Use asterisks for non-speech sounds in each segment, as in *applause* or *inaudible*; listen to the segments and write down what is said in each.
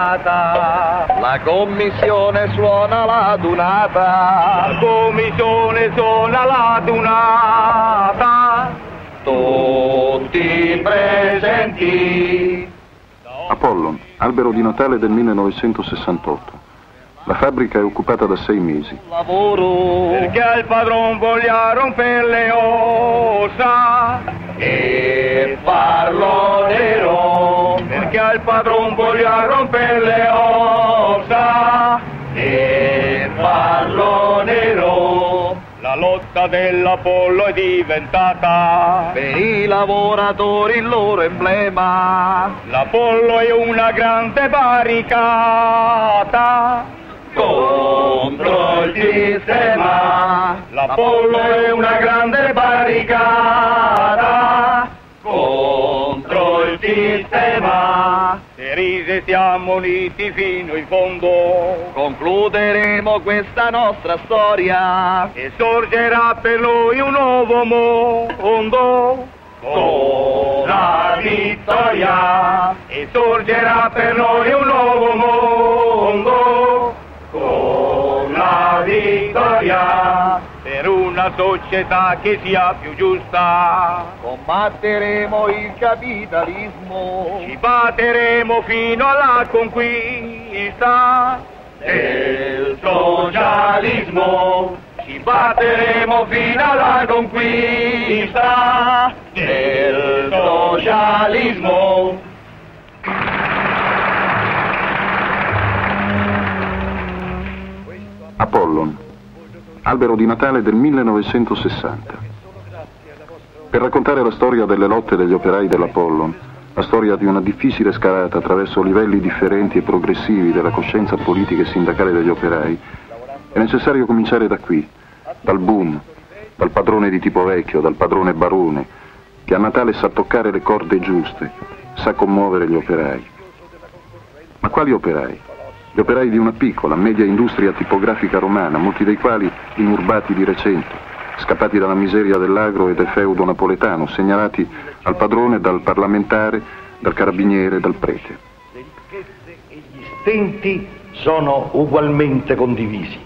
suona la commissione suona la dunata. La commissione suona la dunata. Tutti presenti. Apollon, albero di Natale del 1968. La fabbrica è occupata da sei mesi. Lavoro. Perché il padron voglia rompere le ossa. E parlo nero. Perché il padron voglia rompere le ossa. E parlo nero. La lotta dell'Apollo è diventata. Per i lavoratori il loro emblema. L'Apollo è una grande barricata. Contro il sistema. L'Apollo è una grande barricata. Sistema. Se rise siamo uniti fino in fondo. Concluderemo questa nostra storia. E sorgerà per noi un nuovo mondo. Con la vittoria. E sorgerà per noi un nuovo mondo. Con la vittoria. Una società che sia più giusta. Combatteremo il capitalismo. Ci batteremo fino alla conquista del socialismo. Ci batteremo fino alla conquista del socialismo. Apollon, albero di Natale del 1960. Per raccontare la storia delle lotte degli operai dell'Apollon, la storia di una difficile scalata attraverso livelli differenti e progressivi della coscienza politica e sindacale degli operai, è necessario cominciare da qui, dal boom, dal padrone di tipo vecchio, dal padrone barone, che a Natale sa toccare le corde giuste, sa commuovere gli operai. Ma quali operai? Gli operai di una piccola, media industria tipografica romana, molti dei quali inurbati di recente, scappati dalla miseria dell'agro e del feudo napoletano, segnalati al padrone dal parlamentare, dal carabiniere, dal prete. Le ricchezze e gli stenti sono ugualmente condivisi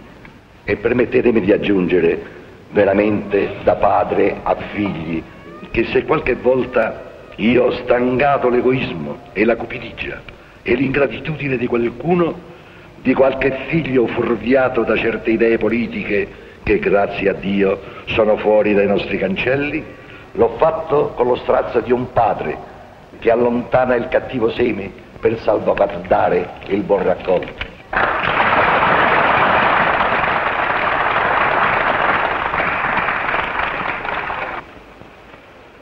e permettetemi di aggiungere veramente da padre a figli che se qualche volta io ho stancato l'egoismo e la cupidigia e l'ingratitudine di qualcuno, di qualche figlio furviato da certe idee politiche che grazie a Dio sono fuori dai nostri cancelli, l'ho fatto con lo strazio di un padre che allontana il cattivo seme per salvaguardare il buon raccolto.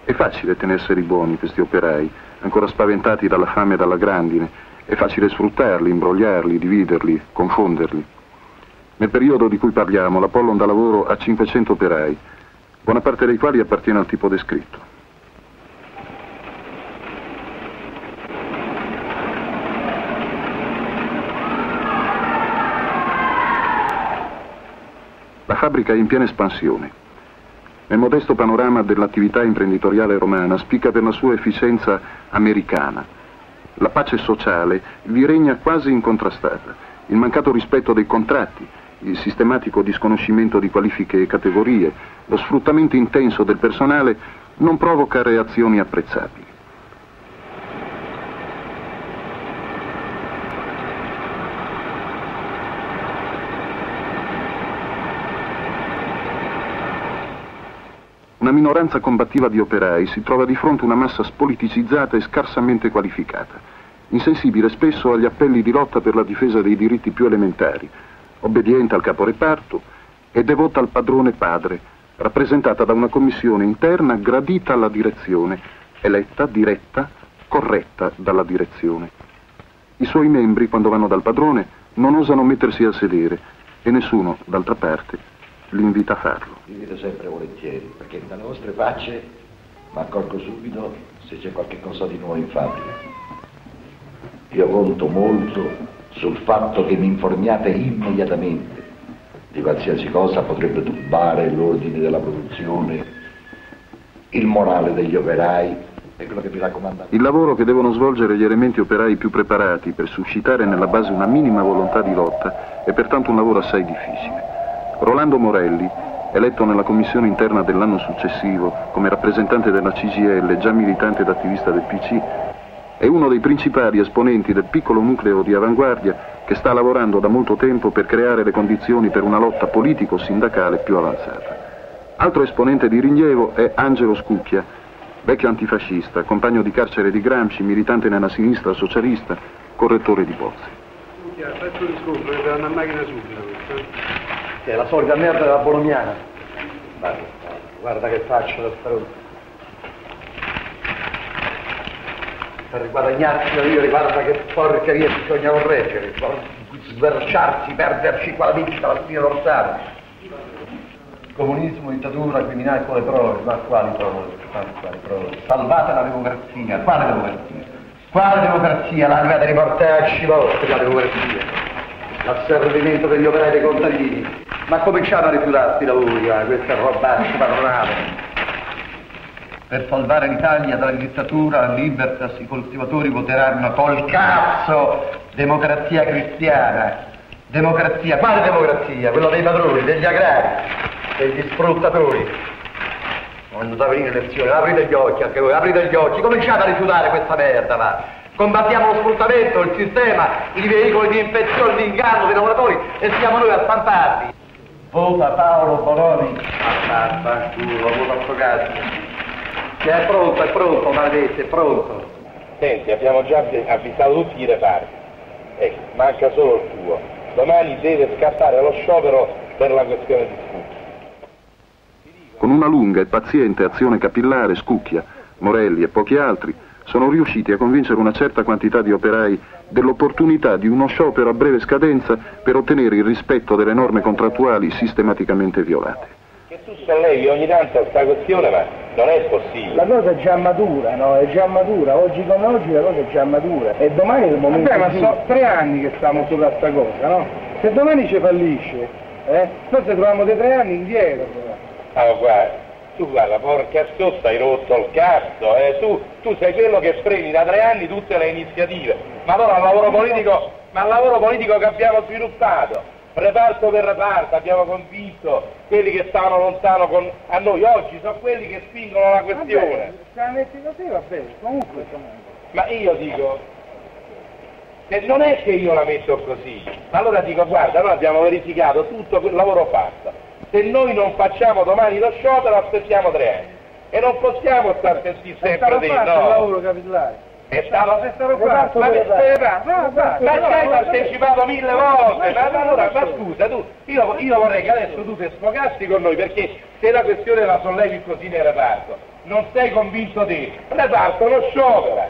È facile tenerseli buoni questi operai, ancora spaventati dalla fame e dalla grandine. È facile sfruttarli, imbrogliarli, dividerli, confonderli. Nel periodo di cui parliamo, l'Apollon dà lavoro a 500 operai, buona parte dei quali appartiene al tipo descritto. La fabbrica è in piena espansione. Nel modesto panorama dell'attività imprenditoriale romana spicca per la sua efficienza americana. La pace sociale vi regna quasi incontrastata. Il mancato rispetto dei contratti, il sistematico disconoscimento di qualifiche e categorie, lo sfruttamento intenso del personale non provoca reazioni apprezzabili. Una minoranza combattiva di operai si trova di fronte una massa spoliticizzata e scarsamente qualificata, insensibile spesso agli appelli di lotta per la difesa dei diritti più elementari, obbediente al caporeparto e devota al padrone padre, rappresentata da una commissione interna gradita alla direzione, eletta, diretta, corretta dalla direzione. I suoi membri, quando vanno dal padrone, non osano mettersi a sedere e nessuno, d'altra parte, li invita a farlo. Vi vedo sempre volentieri, perché dalle vostre facce mi accorgo subito se c'è qualche cosa di nuovo in fabbrica. Io conto molto sul fatto che mi informiate immediatamente di qualsiasi cosa potrebbe turbare l'ordine della produzione, il morale degli operai. Il lavoro che devono svolgere gli elementi operai più preparati per suscitare nella base una minima volontà di lotta è pertanto un lavoro assai difficile. Rolando Morelli, eletto nella commissione interna dell'anno successivo come rappresentante della CGL, già militante ed attivista del PC, è uno dei principali esponenti del piccolo nucleo di avanguardia che sta lavorando da molto tempo per creare le condizioni per una lotta politico-sindacale più avanzata. Altro esponente di rilievo è Angelo Scucchia, vecchio antifascista, compagno di carcere di Gramsci, militante nella sinistra socialista, correttore di bozze. Scucchia, faccio un scontro, che una macchina subito questa. Che è la solita merda della bolognana. Guarda, guarda che faccio da stronzo. Per guadagnarsi la vita, guarda che porcheria bisogna correggere. Sverciarsi, perderci qua la vincita, la spina dorsale. Comunismo, dittatura, criminale, quale prove? Ma quali prove? Quali prove? Salvate la democrazia, quale democrazia? Quale democrazia? L'avete riportarci vostri la democrazia? L'asservimento degli operai dei contadini. Ma cominciate a rifiutarsi da voi, eh, questa robaccia padronale. Per salvare l'Italia dalla dittatura, libertas, i coltivatori voteranno col cazzo democrazia cristiana. Democrazia, quale democrazia? Quella dei padroni, degli agrari, degli sfruttatori. Quando da venire elezioni, aprite gli occhi anche voi, aprite gli occhi, cominciate a rifiutare questa merda, va. Combattiamo lo sfruttamento, il sistema, i veicoli di infezione, di inganno dei lavoratori e siamo noi a spamparli. Vota Paolo Boroni. Vaffanculo, vota Affogassi. Che è pronto, è pronto, maledetto, è pronto. Senti, abbiamo già avvi- avvisato tutti i reparti. Ecco, manca solo il tuo. Domani deve scattare lo sciopero per la questione di scudo. Con una lunga e paziente azione capillare, Scucchia, Morelli e pochi altri sono riusciti a convincere una certa quantità di operai dell'opportunità di uno sciopero a breve scadenza per ottenere il rispetto delle norme contrattuali sistematicamente violate. Che tu sollevi ogni tanto questa questione, ma non è possibile. La cosa è già matura, no? È già matura, oggi come oggi la cosa è già matura. E domani è il momento Vabbè, ma sono tre anni che stiamo sopra sta cosa, no? Se domani ci fallisce, eh? Noi se troviamo dei tre anni indietro. Ah, guarda, tu guarda, porca stossa, hai rotto il cazzo, eh? tu, tu sei quello che freni da tre anni tutte le iniziative. Ma allora il lavoro politico, ma il lavoro politico che abbiamo sviluppato, reparto per reparto, abbiamo convinto quelli che stavano lontano con, a noi oggi, sono quelli che spingono la questione. Vabbè, se la metti così va bene, comunque comunque. Ma io dico, non è che io la metto così, allora dico guarda, noi abbiamo verificato tutto quel lavoro fatto. Se noi non facciamo domani lo sciopero aspettiamo tre anni. E non possiamo stare sentire sempre dei no. lavoro stato, È stato Reparto fatto, ma che reparto. no, ma ci hai partecipato mille volte, ma allora, ma scusa, tu, io, io vorrei che adesso tu ti sfogassi con noi, perché se la questione la sollevi così nel reparto, non sei convinto te, reparto lo sciopera.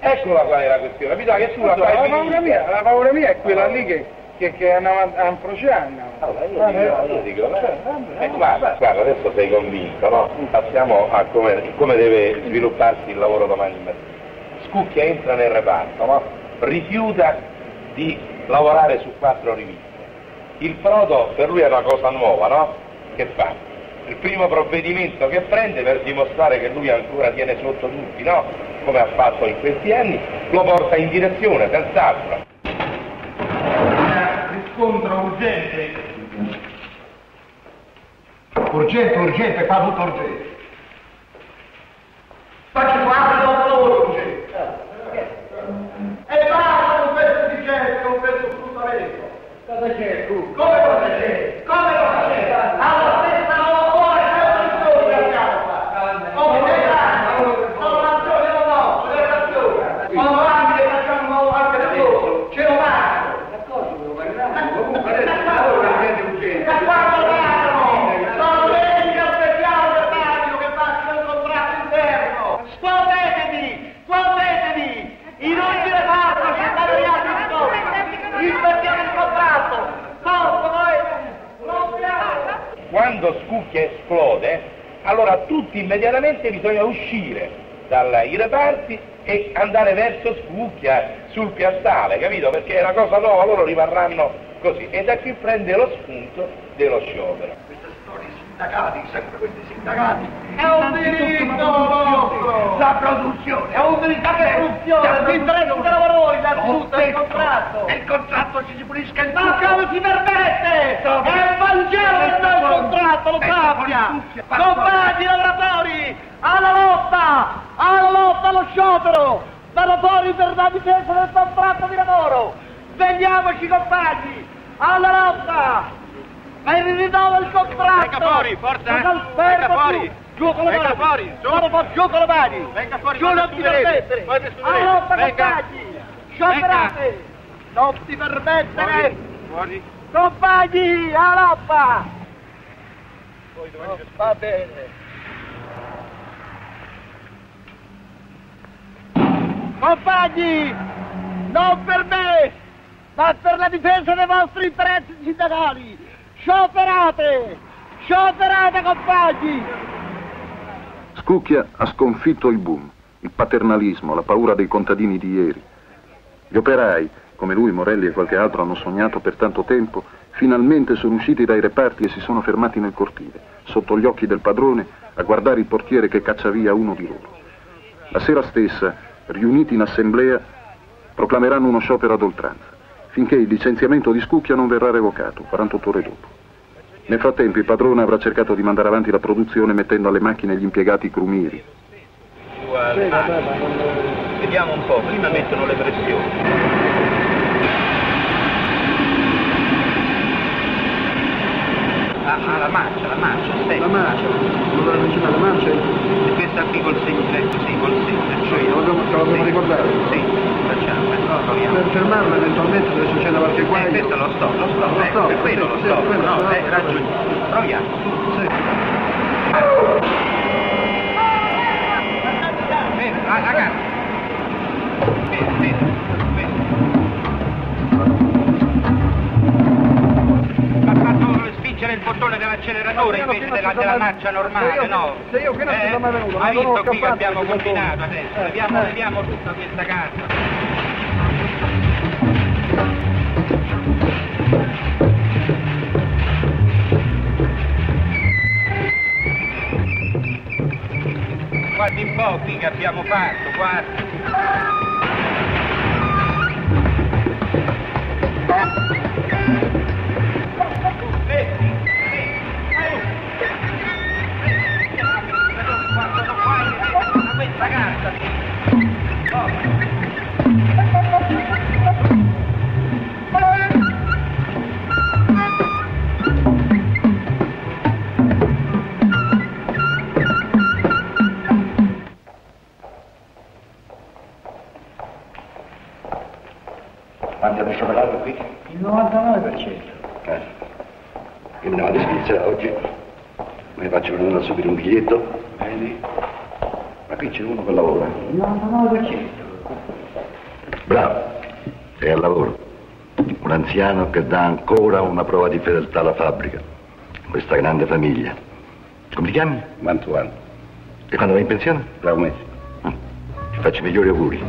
Eccola qual è la questione, mi sa che tu la La fai paura finita. mia, la paura mia è quella lì che, che, che andiamo a infrociare. Allora, io dico, io dico, eh, eh, guarda, guarda, adesso sei convinto, no? Passiamo a come, come deve svilupparsi il lavoro domani mattina. Scucchia entra nel reparto, no? Rifiuta di lavorare su quattro riviste. Il frodo per lui è una cosa nuova, no? Che fa? Il primo provvedimento che prende per dimostrare che lui ancora tiene sotto tutti, no? Come ha fatto in questi anni, lo porta in direzione, senz'altro. Riscontro urgente. Urgente, urgente, fa tutto urgente. Faccio quattro lavoro urgente. E basta con questo digesto, con questo sfruttamento. Cosa c'è tu? Come cosa c'è? Come cosa c'è? Alla stessa ora sempre il sole che abbiamo qua. Oh, che grande! Sono ragione o no? Le ragioni. Sono anni che facciamo anche da loro. Ce lo fanno. Comunque adesso lavoro urgente, urgente. Ma quando fanno? Sono quelli che aspettiamo che facciano, che facciano il contratto interno. Scuotetevi! Scuotetevi! Inutile farlo, ci stanno gli altri soldi. Rispettiamo il contratto. Forza noi! Non siamo! Quando Scucchia esplode, allora tutti immediatamente bisogna uscire dai reparti e andare verso Scucchia sul piazzale, capito? Perché è una cosa nuova, loro rimarranno così. E da qui prende lo spunto dello sciopero. sindacati, sempre questi sindacati. È un diritto nostro! La produzione! È un diritto di produzione! Ti interessa dei lavoratori, innanzitutto, è il contratto! Nel contratto ci si pulisca il Ma come si permette? È il Vangelo che sta il contratto, lo sappia! Compagni lavoratori! Alla lotta! Alla lotta allo sciopero! Lavoratori per la difesa del contratto di lavoro! Svegliamoci compagni! Alla lotta! Per il rinnovo del contratto! Venga fuori, forza, Venga più. fuori. Giù con le mani! fuori, giù. Giù con le mani! Venga fuori, Giù non ti permettere! Alla compagni! Scioperate! Non ti permettere! Fuori. Compagni, alla lotta! Oh, va bene. Compagni, non per me, ma per la difesa dei vostri interessi sindacali. Scioperate! Scioperate, compagni! Scucchia ha sconfitto il boom, il paternalismo, la paura dei contadini di ieri. Gli operai, come lui, Morelli e qualche altro hanno sognato per tanto tempo, finalmente sono usciti dai reparti e si sono fermati nel cortile, sotto gli occhi del padrone, a guardare il portiere che caccia via uno di loro. La sera stessa, riuniti in assemblea, proclameranno uno sciopero ad oltranza, finché il licenziamento di Scucchia non verrà revocato, 48 ore dopo. Nel frattempo il padrone avrà cercato di mandare avanti la produzione mettendo alle macchine gli impiegati mani. Vediamo un po', prima mettono le pressioni. Ah, ah, la marcia, la marcia, stai. La marcia, non la vicina alla marcia, E questa qui col segno, ecco, sì, col segno, faccio io. ce la dobbiamo Sì. ricordare. Sì, facciamo, eh, proviamo. Per fermarla eventualmente se succede qualche Eh, guaio. questo lo sto, lo sto, Lo ecco, stop, per quello lo quello, no, no, eh, no. ragioni. Proviamo. Sì. Bene, la, la bene, bene. Il bottone dell'acceleratore invece della, sono della marcia se normale, io- no? se io che non sono mai venuto, Hai sono visto qui che abbiamo combinato adesso? Eh, Leviamo, eh. leviamo tutta questa carta. Guardi un po' qui che abbiamo fatto, guarda. Dà ancora una prova di fedeltà alla fabbrica. Questa grande famiglia. Come ti chiami? Mantuano. E quando vai in pensione? Tra un mese. Ti faccio i migliori auguri.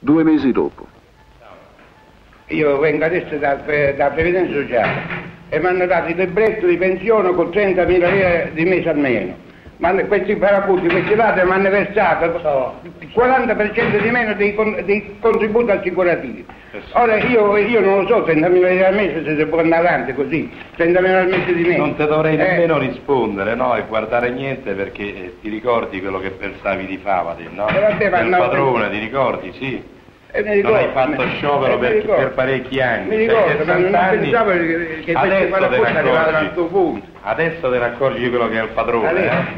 Due mesi dopo, Io vengo adesso da, da Previdenza Sociale e mi hanno dato il libretto di pensione con 30.000 lire di mese almeno. Ma questi paracuti, questi ladri mi hanno versato il 40% di meno dei, con- dei contributi assicurativi. Ora io, io non lo so, 30.000 lire al mese se si può andare avanti così, 30.000 al mese di meno. Non ti dovrei Eh, nemmeno rispondere, no? E guardare niente perché eh, ti ricordi quello che pensavi di Favati, no? Eh, vabbè, Del no, padrone, perché- ti ricordi, sì. Eh, mi Non ricordo, hai fatto sciopero per, ricordo. per parecchi anni. Mi ricordo, ma non 60 anni. pensavo che, che Adesso te paracuti ne arrivavano a questo punto. Adesso te ne accorgi di quello che è il padrone?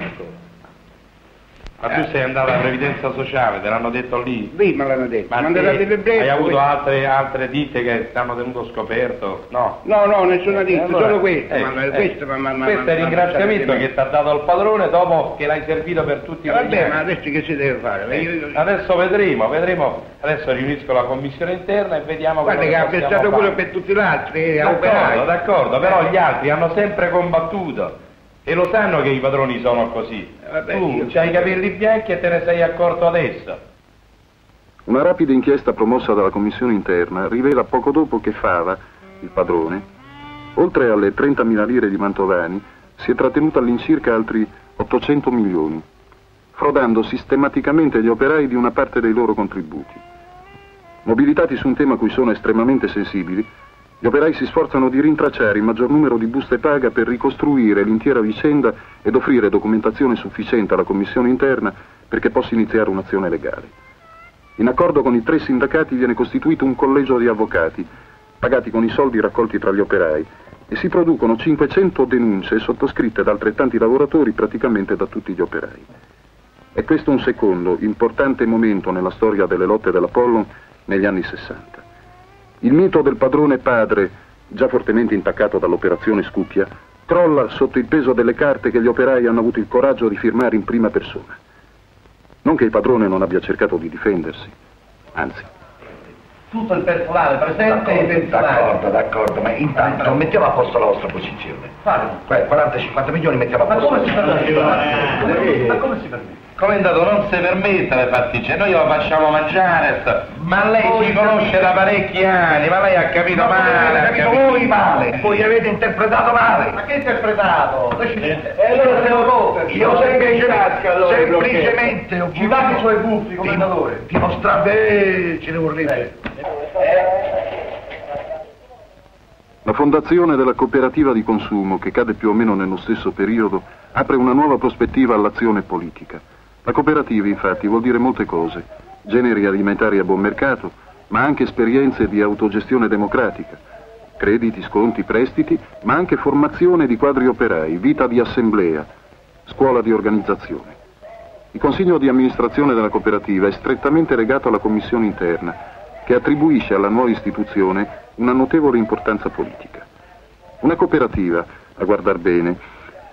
Ma tu sei andato alla previdenza sociale, te l'hanno detto lì? Sì, me l'hanno detto. Ma Mi hanno te- dato il libretto. hai avuto altre, altre ditte che ti hanno tenuto scoperto? No. No, no, nessuna ditta, Eh, allora, solo questo. eh, ma, eh, questo, ma, ma, ma, questo è il ringraziamento che ti ha dato il padrone dopo che l'hai servito per tutti Eh, quegli Vabbè, ma adesso che si deve fare? Eh, Io- io- Adesso vedremo, vedremo. Adesso riunisco la commissione interna e vediamo Guarda che ha pensato pure per tutti gli altri, eh, D'accordo, d'accordo, però gli altri hanno sempre combattuto e lo sanno che i padroni sono così. Eh, vabbè, tu io- c'hai i capelli bianchi e te ne sei accorto adesso. Una rapida inchiesta promossa dalla commissione interna rivela poco dopo che Fava, il padrone, oltre alle 30.000 lire di Mantovani, si è trattenuto all'incirca altri 800 milioni, frodando sistematicamente gli operai di una parte dei loro contributi. Mobilitati su un tema a cui sono estremamente sensibili, gli operai si sforzano di rintracciare il maggior numero di buste paga per ricostruire l'intera vicenda ed offrire documentazione sufficiente alla commissione interna perché possa iniziare un'azione legale. In accordo con i tre sindacati viene costituito un collegio di avvocati, pagati con i soldi raccolti tra gli operai, e si producono 500 denunce sottoscritte da altrettanti lavoratori, praticamente da tutti gli operai. È questo un secondo, importante momento nella storia delle lotte dell'Apollon negli anni 60. Il mito del padrone padre, già fortemente intaccato dall'operazione Scuppia, crolla sotto il peso delle carte che gli operai hanno avuto il coraggio di firmare in prima persona. Non che il padrone non abbia cercato di difendersi, anzi. Tutto il personale presente e i D'accordo, d'accordo, ma intanto non mettiamo a posto la vostra posizione. Fare. Quei 40-50 milioni mettiamo a Ma posto. come si permette? Ma come si permette? Commendato, non si permetta le pasticce, noi lo facciamo mangiare, ma lei ci conosce da parecchi anni, ma lei ha capito male, ha capito capito voi male, voi avete interpretato male. Ma che interpretato? E allora siamo rotte. Io semplicemente, allora, semplicemente ho Ci dà i suoi buffi, commendatore. dimostrare, ce ne vorrebbe. La fondazione della cooperativa di consumo, che cade più o meno nello stesso periodo, apre una nuova prospettiva all'azione politica. La cooperativa, infatti, vuol dire molte cose. Generi alimentari a buon mercato, ma anche esperienze di autogestione democratica. Crediti, sconti, prestiti, ma anche formazione di quadri operai, vita di assemblea, scuola di organizzazione. Il consiglio di amministrazione della cooperativa è strettamente legato alla commissione interna, che attribuisce alla nuova istituzione una notevole importanza politica. Una cooperativa, a guardar bene,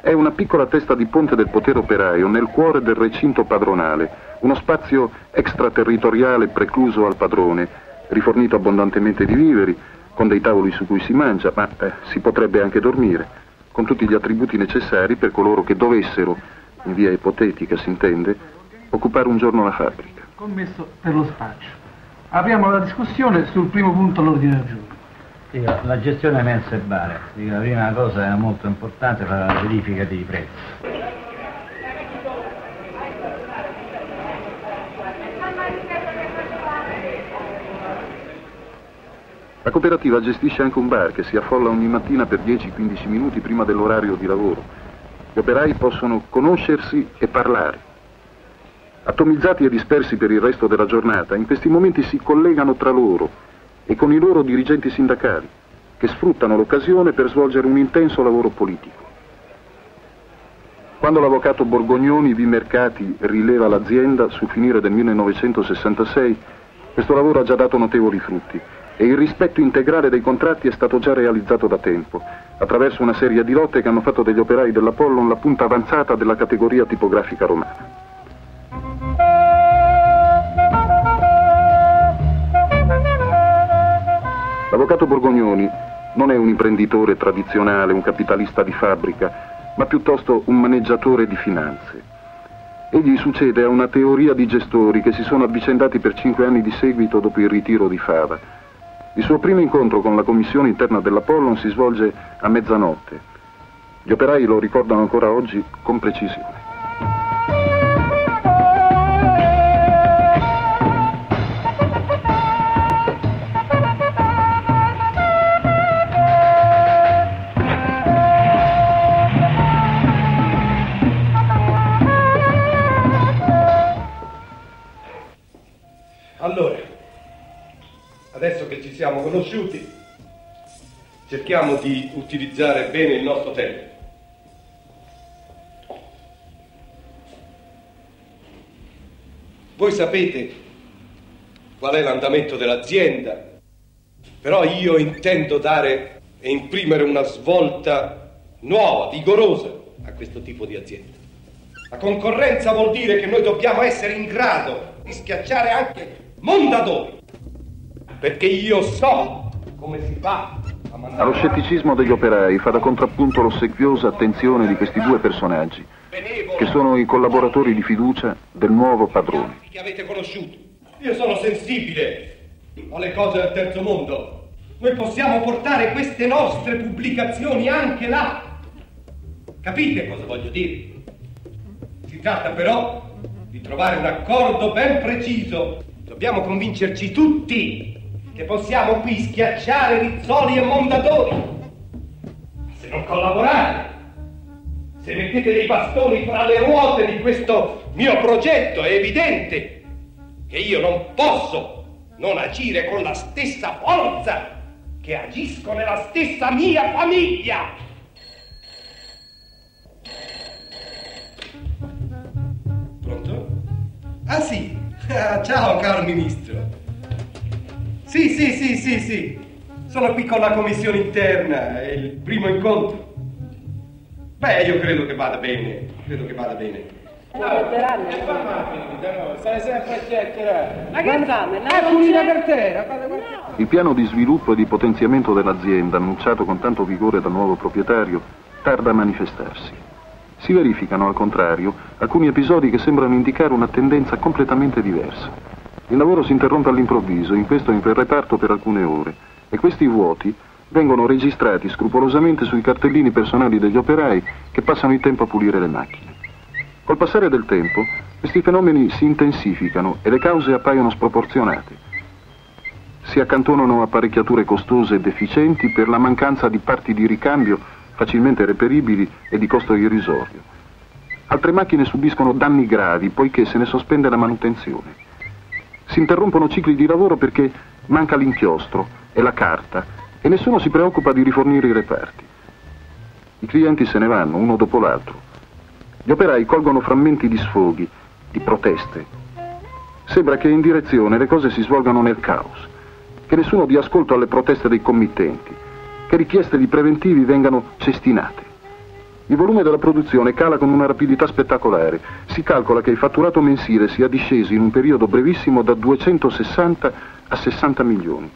è una piccola testa di ponte del potere operaio nel cuore del recinto padronale, uno spazio extraterritoriale precluso al padrone, rifornito abbondantemente di viveri, con dei tavoli su cui si mangia, ma eh, si potrebbe anche dormire, con tutti gli attributi necessari per coloro che dovessero, in via ipotetica si intende, occupare un giorno la fabbrica. Commesso per lo spaccio. Apriamo la discussione sul primo punto all'ordine del giorno. Dico, la gestione mensa e bare, Dico, la prima cosa è molto importante fare la verifica dei prezzi. La cooperativa gestisce anche un bar che si affolla ogni mattina per 10-15 minuti prima dell'orario di lavoro. Gli operai possono conoscersi e parlare. Atomizzati e dispersi per il resto della giornata, in questi momenti si collegano tra loro e con i loro dirigenti sindacali, che sfruttano l'occasione per svolgere un intenso lavoro politico. Quando l'avvocato Borgognoni di Mercati rileva l'azienda sul finire del 1966, questo lavoro ha già dato notevoli frutti e il rispetto integrale dei contratti è stato già realizzato da tempo, attraverso una serie di lotte che hanno fatto degli operai dell'Apollon la punta avanzata della categoria tipografica romana. L'avvocato Borgognoni non è un imprenditore tradizionale, un capitalista di fabbrica, ma piuttosto un maneggiatore di finanze. Egli succede a una teoria di gestori che si sono avvicendati per cinque anni di seguito dopo il ritiro di Fava. Il suo primo incontro con la commissione interna dell'Apollon si svolge a mezzanotte. Gli operai lo ricordano ancora oggi con precisione. Adesso che ci siamo conosciuti, cerchiamo di utilizzare bene il nostro tempo. Voi sapete qual è l'andamento dell'azienda, però io intendo dare e imprimere una svolta nuova, vigorosa a questo tipo di azienda. La concorrenza vuol dire che noi dobbiamo essere in grado di schiacciare anche Mondadori, perché io so come si fa a Allo scetticismo degli operai fa da contrappunto l'ossequiosa attenzione di questi due personaggi, che sono i collaboratori di fiducia del nuovo padrone. che avete conosciuto. Io sono sensibile alle cose del terzo mondo. Noi possiamo portare queste nostre pubblicazioni anche là. Capite cosa voglio dire? Si tratta però di trovare un accordo ben preciso. Dobbiamo convincerci tutti che possiamo qui schiacciare rizzoli e mondatori. Ma se non collaborate, se mettete dei bastoni tra le ruote di questo mio progetto, è evidente che io non posso non agire con la stessa forza che agisco nella stessa mia famiglia. Pronto? Ah sì, *laughs* ciao caro ministro. Sì, sì, sì, sì, sì. Sono qui con la commissione interna, è il primo incontro. Beh, io credo che vada bene, credo che vada bene. Stai sempre a chiacchierare. Ma che fame? Un'idea per te. Il piano di sviluppo e di potenziamento dell'azienda, annunciato con tanto vigore dal nuovo proprietario, tarda a manifestarsi. Si verificano, al contrario, alcuni episodi che sembrano indicare una tendenza completamente diversa. Il lavoro si interrompe all'improvviso, in questo in quel reparto per alcune ore, e questi vuoti vengono registrati scrupolosamente sui cartellini personali degli operai che passano il tempo a pulire le macchine. Col passare del tempo, questi fenomeni si intensificano e le cause appaiono sproporzionate. Si accantonano apparecchiature costose e deficienti per la mancanza di parti di ricambio facilmente reperibili e di costo irrisorio. Altre macchine subiscono danni gravi poiché se ne sospende la manutenzione. Si interrompono cicli di lavoro perché manca l'inchiostro e la carta e nessuno si preoccupa di rifornire i reparti. I clienti se ne vanno uno dopo l'altro. Gli operai colgono frammenti di sfoghi, di proteste. Sembra che in direzione le cose si svolgano nel caos, che nessuno dia ascolto alle proteste dei committenti, che richieste di preventivi vengano cestinate. Il volume della produzione cala con una rapidità spettacolare. Si calcola che il fatturato mensile sia disceso in un periodo brevissimo da 260 a 60 milioni.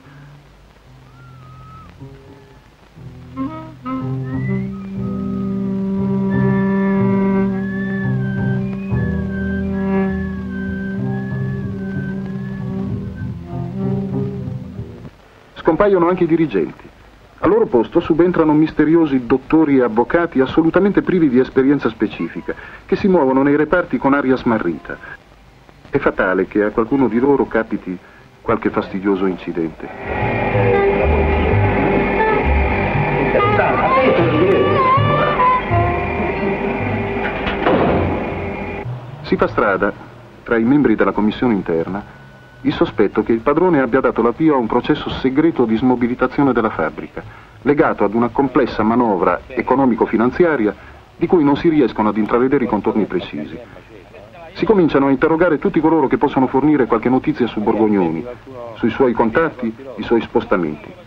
Scompaiono anche i dirigenti. Al loro posto subentrano misteriosi dottori e avvocati assolutamente privi di esperienza specifica, che si muovono nei reparti con aria smarrita. È fatale che a qualcuno di loro capiti qualche fastidioso incidente. Si fa strada, tra i membri della commissione interna, il sospetto che il padrone abbia dato l'avvio a un processo segreto di smobilitazione della fabbrica, legato ad una complessa manovra economico-finanziaria di cui non si riescono ad intravedere i contorni precisi. Si cominciano a interrogare tutti coloro che possono fornire qualche notizia su Borgognoni, sui suoi contatti, i suoi spostamenti.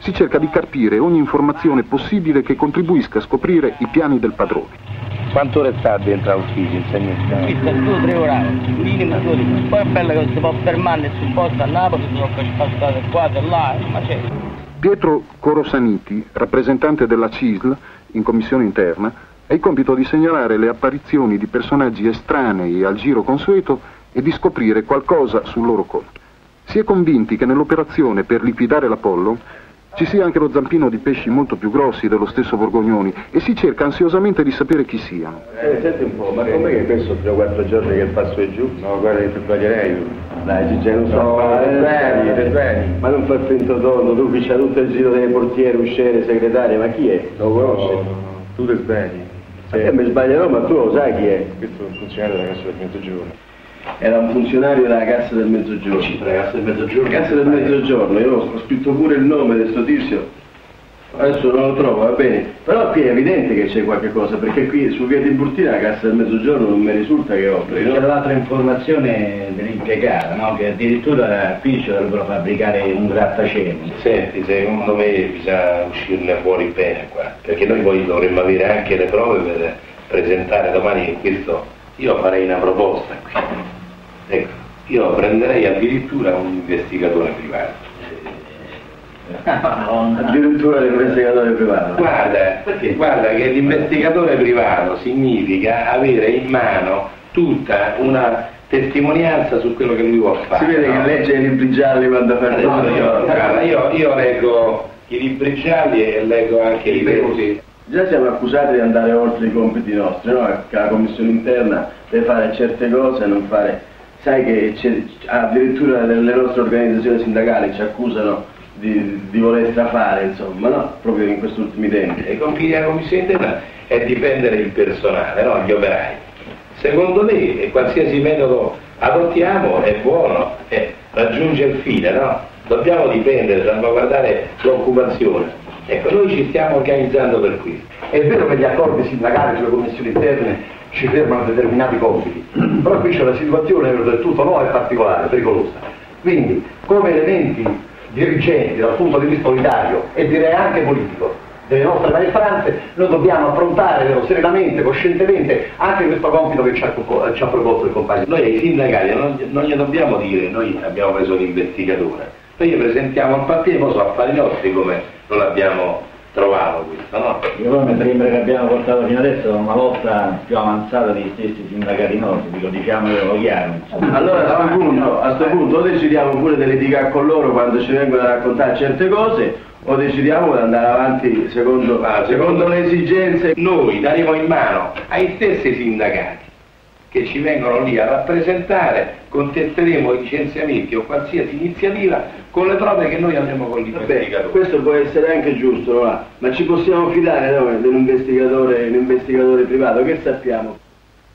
Si cerca di carpire ogni informazione possibile che contribuisca a scoprire i piani del padrone. Quanto ore sta dentro all'ufficio il signor Qui sta due o tre orari, minimo due ore. Poi è bello che si può fermare sul posto a Napoli, si può spostare qua e là, ma c'è. Pietro Corosaniti, rappresentante della CISL in commissione interna, ha il compito di segnalare le apparizioni di personaggi estranei al giro consueto e di scoprire qualcosa sul loro conto. Si è convinti che nell'operazione per liquidare l'Apollo ci sia anche lo zampino di pesci molto più grossi dello stesso Borgognoni e si cerca ansiosamente di sapere chi siano. Eh, senti un po', ma com'è che questo tra quattro giorni che il passo è giù? No, guarda che ti sbaglierei. Dai, Gigi, non so, No, eh, te svegli, te svegli. Ma non fai finto tonno, tu qui c'ha tutto il giro delle portiere, usciere, segretarie, ma chi è? Lo conosci? Tu ti svegli. Ma io mi sbaglierò, ma tu lo sai chi è? Questo è un funzionario della Cassa del Mezzogiorno. Era un funzionario della Cassa del Mezzogiorno. la Cassa del Mezzogiorno? Cassa del Mezzogiorno, io ho scritto pure il nome di sto tizio. Adesso non lo trovo, va bene. Però qui è evidente che c'è qualche cosa, perché qui su via Tiburtina la Cassa del Mezzogiorno non mi risulta che operi, no? C'è l'altra informazione dell'impiegata, no? che addirittura qui ci dovrebbero fabbricare un grattacielo. Senti, secondo me bisogna uscirne fuori bene qua, perché noi poi dovremmo avere anche le prove per presentare domani questo. Io farei una proposta qui. Ecco, io prenderei addirittura un investigatore privato. Addirittura l'investigatore privato. Guarda, guarda che l'investigatore privato significa avere in mano tutta una testimonianza su quello che lui vuole fare. Si vede no? che legge i libri gialli quando fa Adesso io, guarda, io, io leggo i libri gialli e leggo anche i versi. Già siamo accusati di andare oltre i compiti nostri, no? Che la commissione interna deve fare certe cose e non fare. Sai che addirittura le, nostre organizzazioni sindacali ci accusano di, di voler strafare, insomma, no? Proprio in questi ultimi tempi. E compiti della commissione interna è difendere il personale, no? gli operai. Secondo me, qualsiasi metodo adottiamo è buono, eh, raggiunge il fine, no? Dobbiamo difendere, salvaguardare l'occupazione. Ecco, noi ci stiamo organizzando per questo. È vero che gli accordi sindacali sulle commissioni interne ci fermano determinati compiti, *clears throat* però qui c'è una situazione del tutto nuova e particolare, pericolosa. Quindi, come elementi dirigenti dal punto di vista unitario e direi anche politico delle nostre maestranze, noi dobbiamo affrontare serenamente, coscientemente anche questo compito che ci ha, ci ha proposto il compagno. Noi ai sindacati non, non gli dobbiamo dire noi abbiamo preso l'investigatore, noi gli presentiamo il papiere, sono affari nostri come non l'abbiamo trovato questo, no? Io poi mi sembra che abbiamo portato fino adesso una lotta più avanzata degli stessi sindacati nostri, lo diciamolo chiaro. insomma. Allora a questo punto, a sto punto o decidiamo pure di litigare con loro quando ci vengono a raccontare certe cose o decidiamo di andare avanti secondo, Ah, secondo le esigenze. Noi daremo in mano ai stessi sindacati che ci vengono lì a rappresentare, contesteremo i licenziamenti o qualsiasi iniziativa con le prove che noi avremo con Vabbè, l'investigatore. questo può essere anche giusto, no? ma ci possiamo fidare no, di un investigatore, un investigatore privato, che sappiamo?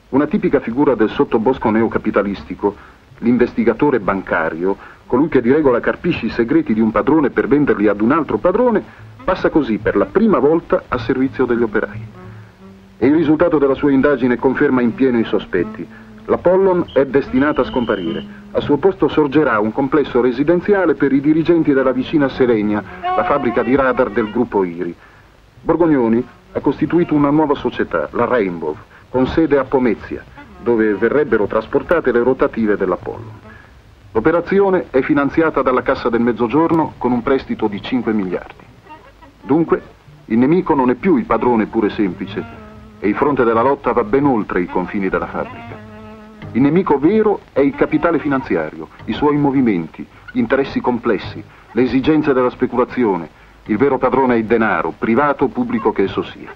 Una tipica figura del sottobosco neocapitalistico, l'investigatore bancario, colui che di regola carpisce i segreti di un padrone per venderli ad un altro padrone, passa così per la prima volta a servizio degli operai. E il risultato della sua indagine conferma in pieno i sospetti. L'Apollon è destinata a scomparire. Al suo posto sorgerà un complesso residenziale per i dirigenti della vicina Seregna, la fabbrica di radar del gruppo IRI. Borgognoni ha costituito una nuova società, la Rainbow, con sede a Pomezia, dove verrebbero trasportate le rotative dell'Apollo. L'operazione è finanziata dalla Cassa del Mezzogiorno con un prestito di 5 miliardi. Dunque, il nemico non è più il padrone pure semplice e il fronte della lotta va ben oltre i confini della fabbrica. Il nemico vero è il capitale finanziario, i suoi movimenti, gli interessi complessi, le esigenze della speculazione. Il vero padrone è il denaro, privato o pubblico che esso sia.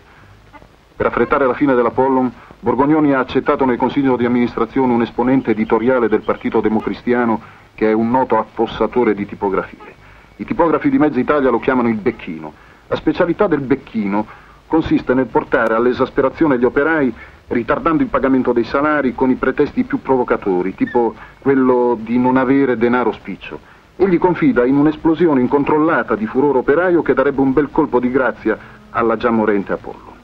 Per affrettare la fine dell'Apollon, Borgognoni ha accettato nel consiglio di amministrazione un esponente editoriale del Partito Democristiano che è un noto affossatore di tipografie. I tipografi di mezza Italia lo chiamano il becchino. La specialità del becchino consiste nel portare all'esasperazione gli operai ritardando il pagamento dei salari con i pretesti più provocatori, tipo quello di non avere denaro spiccio. Egli confida in un'esplosione incontrollata di furore operaio che darebbe un bel colpo di grazia alla già morente Apollo.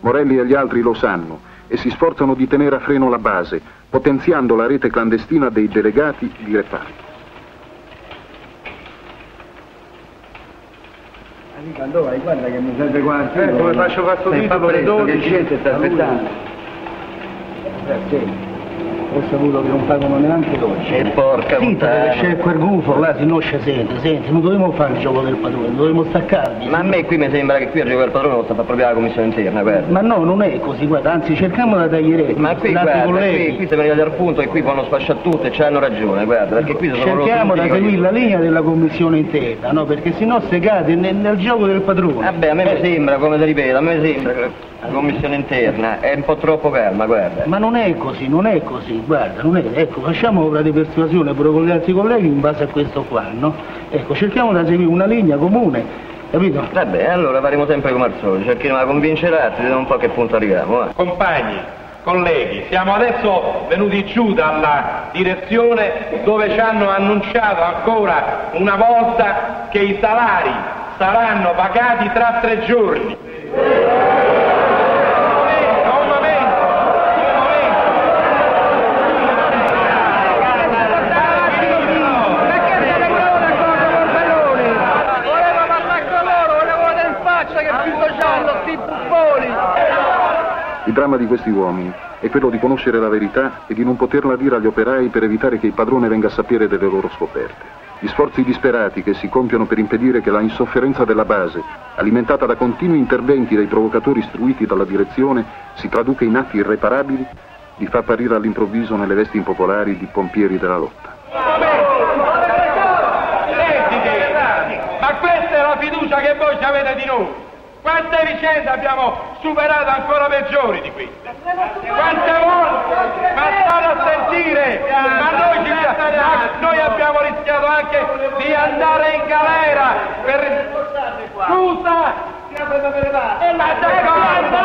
Morelli e gli altri lo sanno e si sforzano di tenere a freno la base, potenziando la rete clandestina dei delegati di reparto. Allora, guarda che mi serve qua. Eh, come faccio questo Stai titolo fa per presto, 12? Che gente sta aspettando. Eh, sì. Ho saputo che non pagano neanche 12. E porca Sì, puttana. c'è quel gufo là, si non ci sente, senti, non dovremmo fare il gioco del padrone, dovremmo staccarvi. Ma a me qui mi sembra che qui a giocare il padrone sta per proprio la commissione interna, guarda. Ma no, non è così, guarda, anzi cerchiamo da tagliare. Ma qui, guarda, qui, qui siamo arrivati al punto che qui fanno sfasciare tutto e c'hanno ragione, guarda, perché qui sono Cerchiamo tutti seguire la linea della commissione interna, no? Perché sennò se cade nel, nel gioco del padrone. Vabbè, a me mi sembra, come ti ripeto, a me sembra che la commissione interna è un po' troppo calma, guarda. Ma non è così, non è così, guarda, non è. Ecco, facciamo opera di persuasione pure con gli altri colleghi in base a questo qua, no? Ecco, cerchiamo di seguire una linea comune, capito? Vabbè, allora faremo sempre come al solito, cercheremo di convincere altri, vediamo un po' a che punto arriviamo, va. Compagni, colleghi, siamo adesso venuti giù dalla direzione dove ci hanno annunciato ancora una volta che i salari saranno pagati tra tre giorni. Un momento, un Voleva parlare con loro, volevo vedere in faccia che più c'hanno, sti buffoni! Il dramma di questi uomini è quello di conoscere la verità e di non poterla dire agli operai per evitare che il padrone venga a sapere delle loro scoperte. Gli sforzi disperati che si compiono per impedire che la insofferenza della base, alimentata da continui interventi dei provocatori istruiti dalla direzione, si traduca in atti irreparabili, li fa apparire all'improvviso nelle vesti impopolari di pompieri della lotta. Ma questa è la fiducia che voi avete di noi. Quante vicende abbiamo superato ancora peggiori di queste? Quante volte? Ma state a sentire! Ma noi, ci, ma noi abbiamo rischiato anche di andare in galera per... Scusa! Ma d'accordo,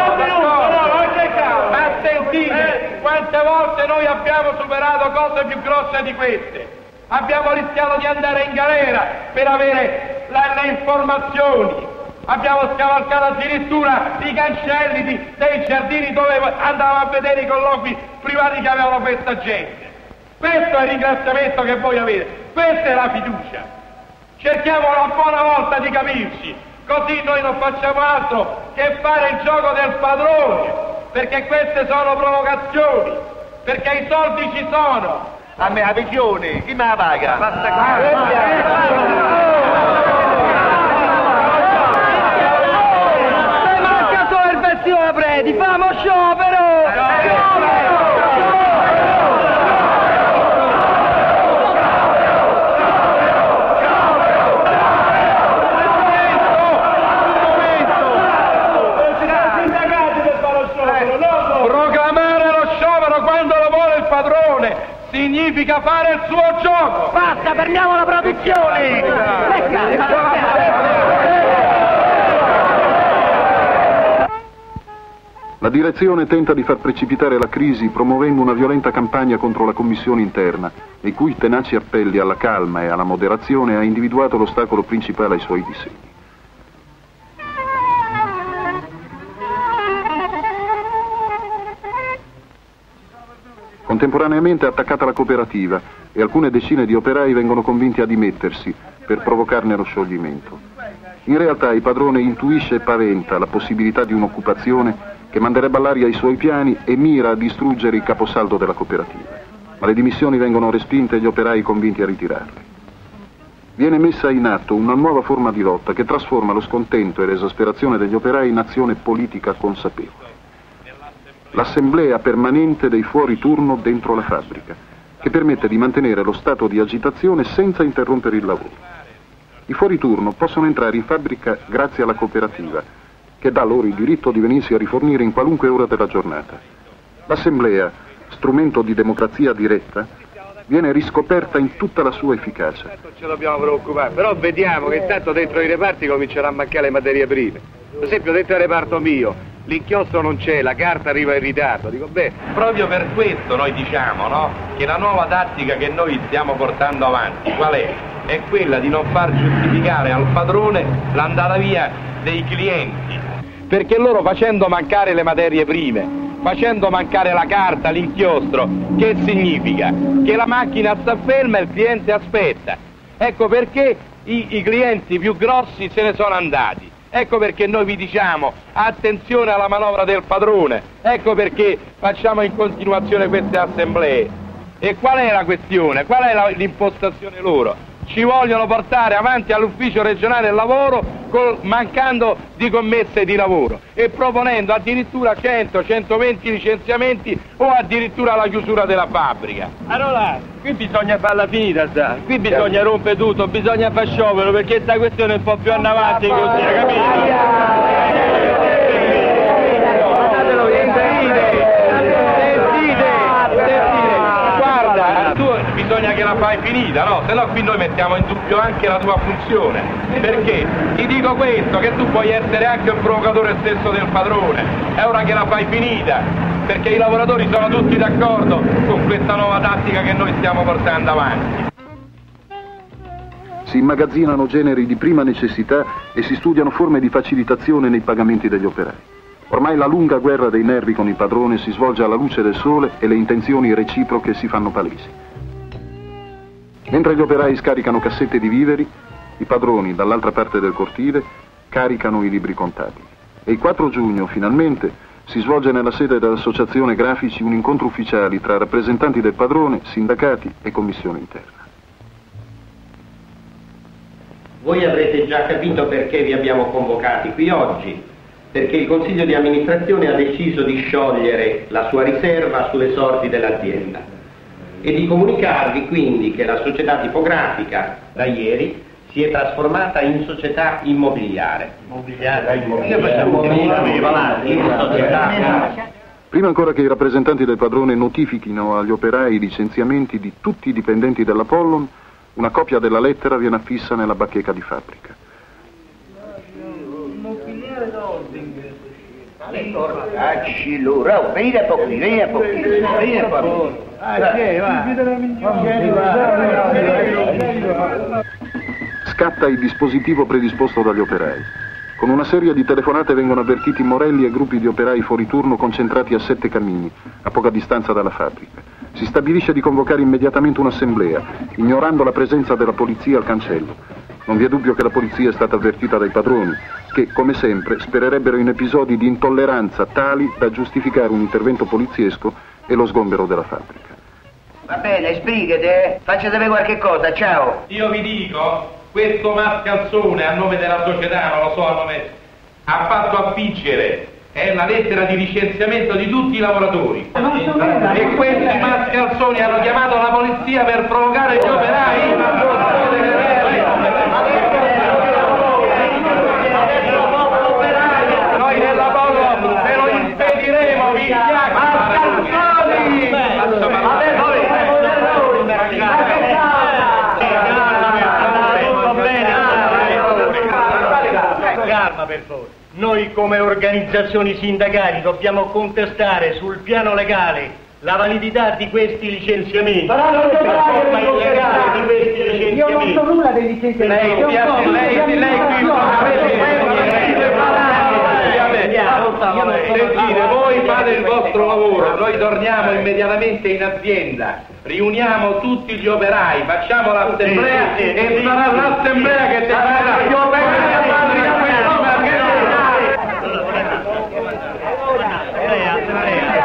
ma sentite, quante volte noi abbiamo superato cose più grosse di queste? Abbiamo rischiato di andare in galera per avere le informazioni, abbiamo scavalcato addirittura i cancelli di- dei giardini dove andavamo a vedere i colloqui privati che avevano questa gente. Questo è il ringraziamento che voi avete, questa è la fiducia. Cerchiamo una buona volta di capirci, così noi non facciamo altro che fare il gioco del padrone, perché queste sono provocazioni, perché i soldi ci sono. A me la visione, chi me la paga? Se manca solo vestito preti, famo sciopero! Proclamare lo sciopero quando lo vuole il padrone significa fare il suo gioco. Basta, fermiamo la produzione! La direzione tenta di far precipitare la crisi promuovendo una violenta campagna contro la commissione interna, nei cui tenaci appelli alla calma e alla moderazione ha individuato l'ostacolo principale ai suoi disegni. Contemporaneamente è attaccata la cooperativa e alcune decine di operai vengono convinti a dimettersi per provocarne lo scioglimento. In realtà il padrone intuisce e paventa la possibilità di un'occupazione che manderebbe all'aria i suoi piani e mira a distruggere il caposaldo della cooperativa. Ma le dimissioni vengono respinte e gli operai convinti a ritirarle. Viene messa in atto una nuova forma di lotta che trasforma lo scontento e l'esasperazione degli operai in azione politica consapevole. L'assemblea permanente dei fuori turno dentro la fabbrica, che permette di mantenere lo stato di agitazione senza interrompere il lavoro. I fuori turno possono entrare in fabbrica grazie alla cooperativa, che dà loro il diritto di venirsi a rifornire in qualunque ora della giornata. L'assemblea, strumento di democrazia diretta, viene riscoperta in tutta la sua efficacia. Non ci dobbiamo preoccupare, però vediamo che intanto dentro i reparti comincerà a mancare le materie prime. Per esempio dentro il reparto mio, l'inchiostro non c'è, la carta arriva in ritardo. Dico, beh, Proprio per questo noi diciamo no? che la nuova tattica che noi stiamo portando avanti qual è? È quella di non far giustificare al padrone l'andata via dei clienti. Perché loro facendo mancare le materie prime, facendo mancare la carta, l'inchiostro, che significa? Che la macchina sta ferma e il cliente aspetta. Ecco perché i, i clienti più grossi se ne sono andati. Ecco perché noi vi diciamo attenzione alla manovra del padrone, ecco perché facciamo in continuazione queste assemblee. E qual è la questione? Qual è l'impostazione loro? Ci vogliono portare avanti all'ufficio regionale del lavoro mancando di commesse di lavoro e proponendo addirittura 100-120 licenziamenti o addirittura la chiusura della fabbrica. allora, qui bisogna farla finita, sa. Qui bisogna rompere tutto, bisogna fare sciopero perché questa questione è un po' più avanti così, capito? Guarda, tu bisogna che la fai finita, no? Se no qui noi mettiamo in dubbio anche la tua funzione. Perché? Ti dico questo, che tu puoi essere anche un provocatore stesso del padrone. È ora che la fai finita, perché i lavoratori sono tutti d'accordo con questa nuova tattica che noi stiamo portando avanti. Si immagazzinano generi di prima necessità e si studiano forme di facilitazione nei pagamenti degli operai. Ormai la lunga guerra dei nervi con il padrone si svolge alla luce del sole e le intenzioni reciproche si fanno palesi. Mentre gli operai scaricano cassette di viveri, i padroni dall'altra parte del cortile caricano i libri contabili. E il 4 giugno, finalmente, si svolge nella sede dell'Associazione Grafici un incontro ufficiale tra rappresentanti del padrone, sindacati e commissione interna. Voi avrete già capito perché vi abbiamo convocati qui oggi, perché il Consiglio di amministrazione ha deciso di sciogliere la sua riserva sulle sorti dell'azienda e di comunicarvi quindi che la società tipografica da ieri si è trasformata in società immobiliare. Immobiliare, immobiliare, Prima ancora che i rappresentanti del padrone notifichino agli operai i licenziamenti di tutti i dipendenti dell'Apollon, una copia della lettera viene affissa nella bacheca di fabbrica. Cacci loro, vieni a poco, vieni a poco, vieni a poco. Scatta il dispositivo predisposto dagli operai. Con una serie di telefonate vengono avvertiti Morelli e gruppi di operai fuori turno concentrati a sette cammini, a poca distanza dalla fabbrica. Si stabilisce di convocare immediatamente un'assemblea, ignorando la presenza della polizia al cancello. Non vi è dubbio che la polizia è stata avvertita dai padroni, che, come sempre, spererebbero in episodi di intolleranza tali da giustificare un intervento poliziesco e lo sgombero della fabbrica. Va bene, spiegate, faccia sapere qualche cosa, ciao. Io vi dico, questo mascalzone a nome della società, non lo so a nome, ha fatto affiggere è la lettera di licenziamento di tutti i lavoratori. E questi mascalzoni hanno chiamato la polizia per provocare gli operai. Noi nella Polo ve lo impediremo, vi Calma per favore. Noi come organizzazioni sindacali dobbiamo contestare sul piano legale la validità di questi licenziamenti. Dovrai forma illegale di questi licenziamenti. Io non so nulla dei licenziamenti. Lei, lei, so- lei, lei, lei Sentite, voi fate il vostro lavoro, noi torniamo immediatamente in azienda, riuniamo tutti gli operai, facciamo l'assemblea e sarà l'assemblea che deciderà gli operai a fabbrica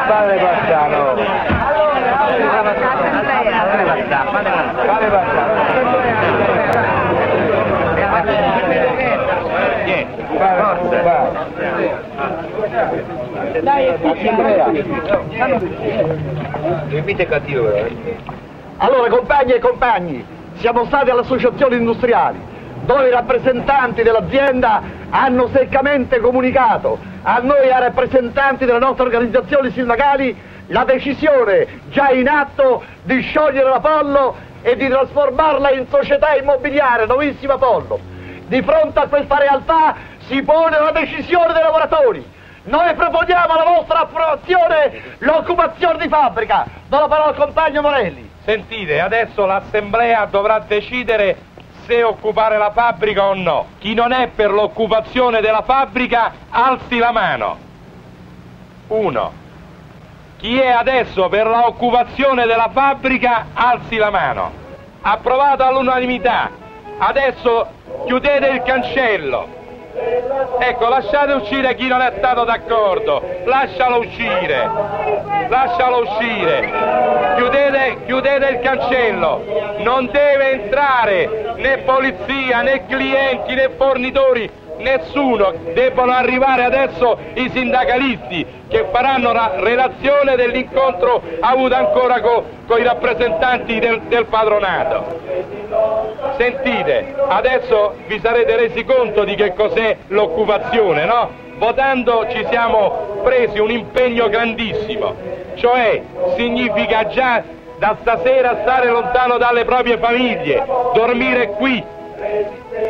Padre Bassano. Padre Ripete cattivo, Allora, compagni e compagni, siamo stati alle associazioni industriali, dove i rappresentanti dell'azienda hanno seccamente comunicato a noi, ai rappresentanti delle nostre organizzazioni sindacali, la decisione già in atto di sciogliere la Pollo e di trasformarla in società immobiliare, nuovissima Pollo. Di fronte a questa realtà si pone la decisione dei lavoratori. Noi proponiamo alla vostra approvazione l'occupazione di fabbrica. Do la parola al compagno Morelli. Sentite, adesso l'assemblea dovrà decidere se occupare la fabbrica o no. Chi non è per l'occupazione della fabbrica, alzi la mano. Uno. Chi è adesso per l'occupazione della fabbrica, alzi la mano. Approvato all'unanimità. Adesso chiudete il cancello. Ecco, lasciate uscire chi non è stato d'accordo. Lascialo uscire. Lascialo uscire. Chiudete, chiudete il cancello. Non deve entrare né polizia, né clienti, né fornitori. Nessuno, debbono arrivare adesso i sindacalisti che faranno la relazione dell'incontro avuto ancora con i rappresentanti del, del padronato. Sentite, adesso vi sarete resi conto di che cos'è l'occupazione, no? Votando ci siamo presi un impegno grandissimo, cioè significa già da stasera stare lontano dalle proprie famiglie, dormire qui,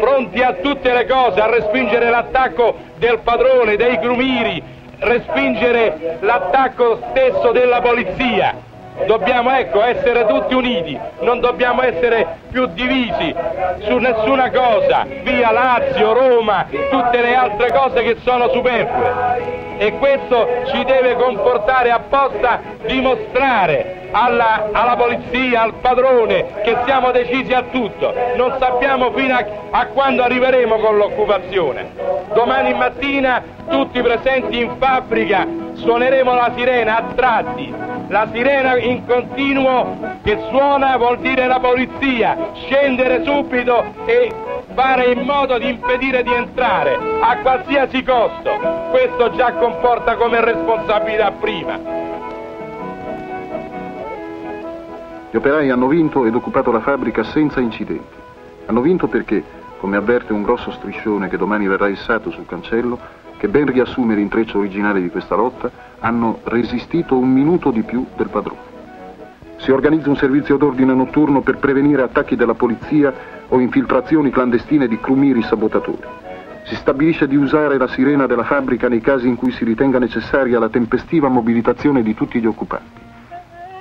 pronti a tutte le cose, a respingere l'attacco del padrone, dei grumiri, respingere l'attacco stesso della polizia. Dobbiamo ecco essere tutti uniti, non dobbiamo essere più divisi su nessuna cosa, via Lazio, Roma, tutte le altre cose che sono superflue. E questo ci deve comportare apposta dimostrare alla, alla polizia, al padrone, che siamo decisi a tutto. Non sappiamo fino a, a quando arriveremo con l'occupazione. Domani mattina tutti presenti in fabbrica suoneremo la sirena a tratti. La sirena in continuo che suona vuol dire la polizia, scendere subito e fare in modo di impedire di entrare a qualsiasi costo. Questo già comporta come responsabilità prima. Gli operai hanno vinto ed occupato la fabbrica senza incidenti. Hanno vinto perché, come avverte un grosso striscione che domani verrà issato sul cancello, che ben riassume l'intreccio originale di questa lotta, hanno resistito un minuto di più del padrone. Si organizza un servizio d'ordine notturno per prevenire attacchi della polizia o infiltrazioni clandestine di crumiri sabotatori. Si stabilisce di usare la sirena della fabbrica nei casi in cui si ritenga necessaria la tempestiva mobilitazione di tutti gli occupanti.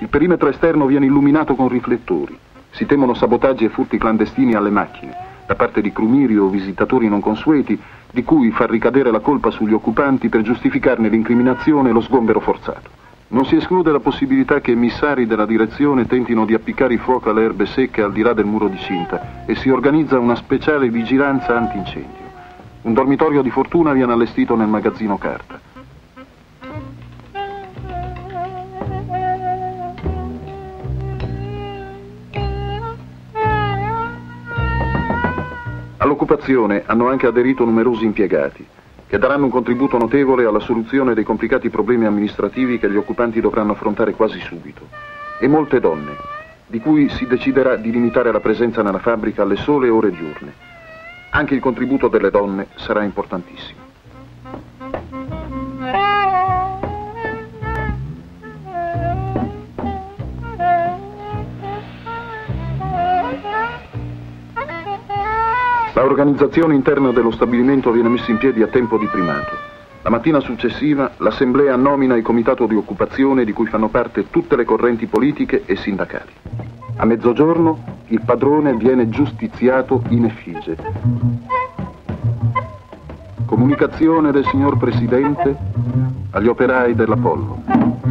Il perimetro esterno viene illuminato con riflettori. Si temono sabotaggi e furti clandestini alle macchine, da parte di crumiri o visitatori non consueti, di cui far ricadere la colpa sugli occupanti per giustificarne l'incriminazione e lo sgombero forzato. Non si esclude la possibilità che emissari della direzione tentino di appiccare il fuoco alle erbe secche al di là del muro di cinta e si organizza una speciale vigilanza antincendio. Un dormitorio di fortuna viene allestito nel magazzino carta. All'occupazione hanno anche aderito numerosi impiegati, che daranno un contributo notevole alla soluzione dei complicati problemi amministrativi che gli occupanti dovranno affrontare quasi subito. E molte donne, di cui si deciderà di limitare la presenza nella fabbrica alle sole ore diurne. Anche il contributo delle donne sarà importantissimo. L'organizzazione interna dello stabilimento viene messa in piedi a tempo di primato. La mattina successiva l'assemblea nomina il comitato di occupazione di cui fanno parte tutte le correnti politiche e sindacali. A mezzogiorno il padrone viene giustiziato in effigie. Comunicazione del signor Presidente agli operai dell'Apollo.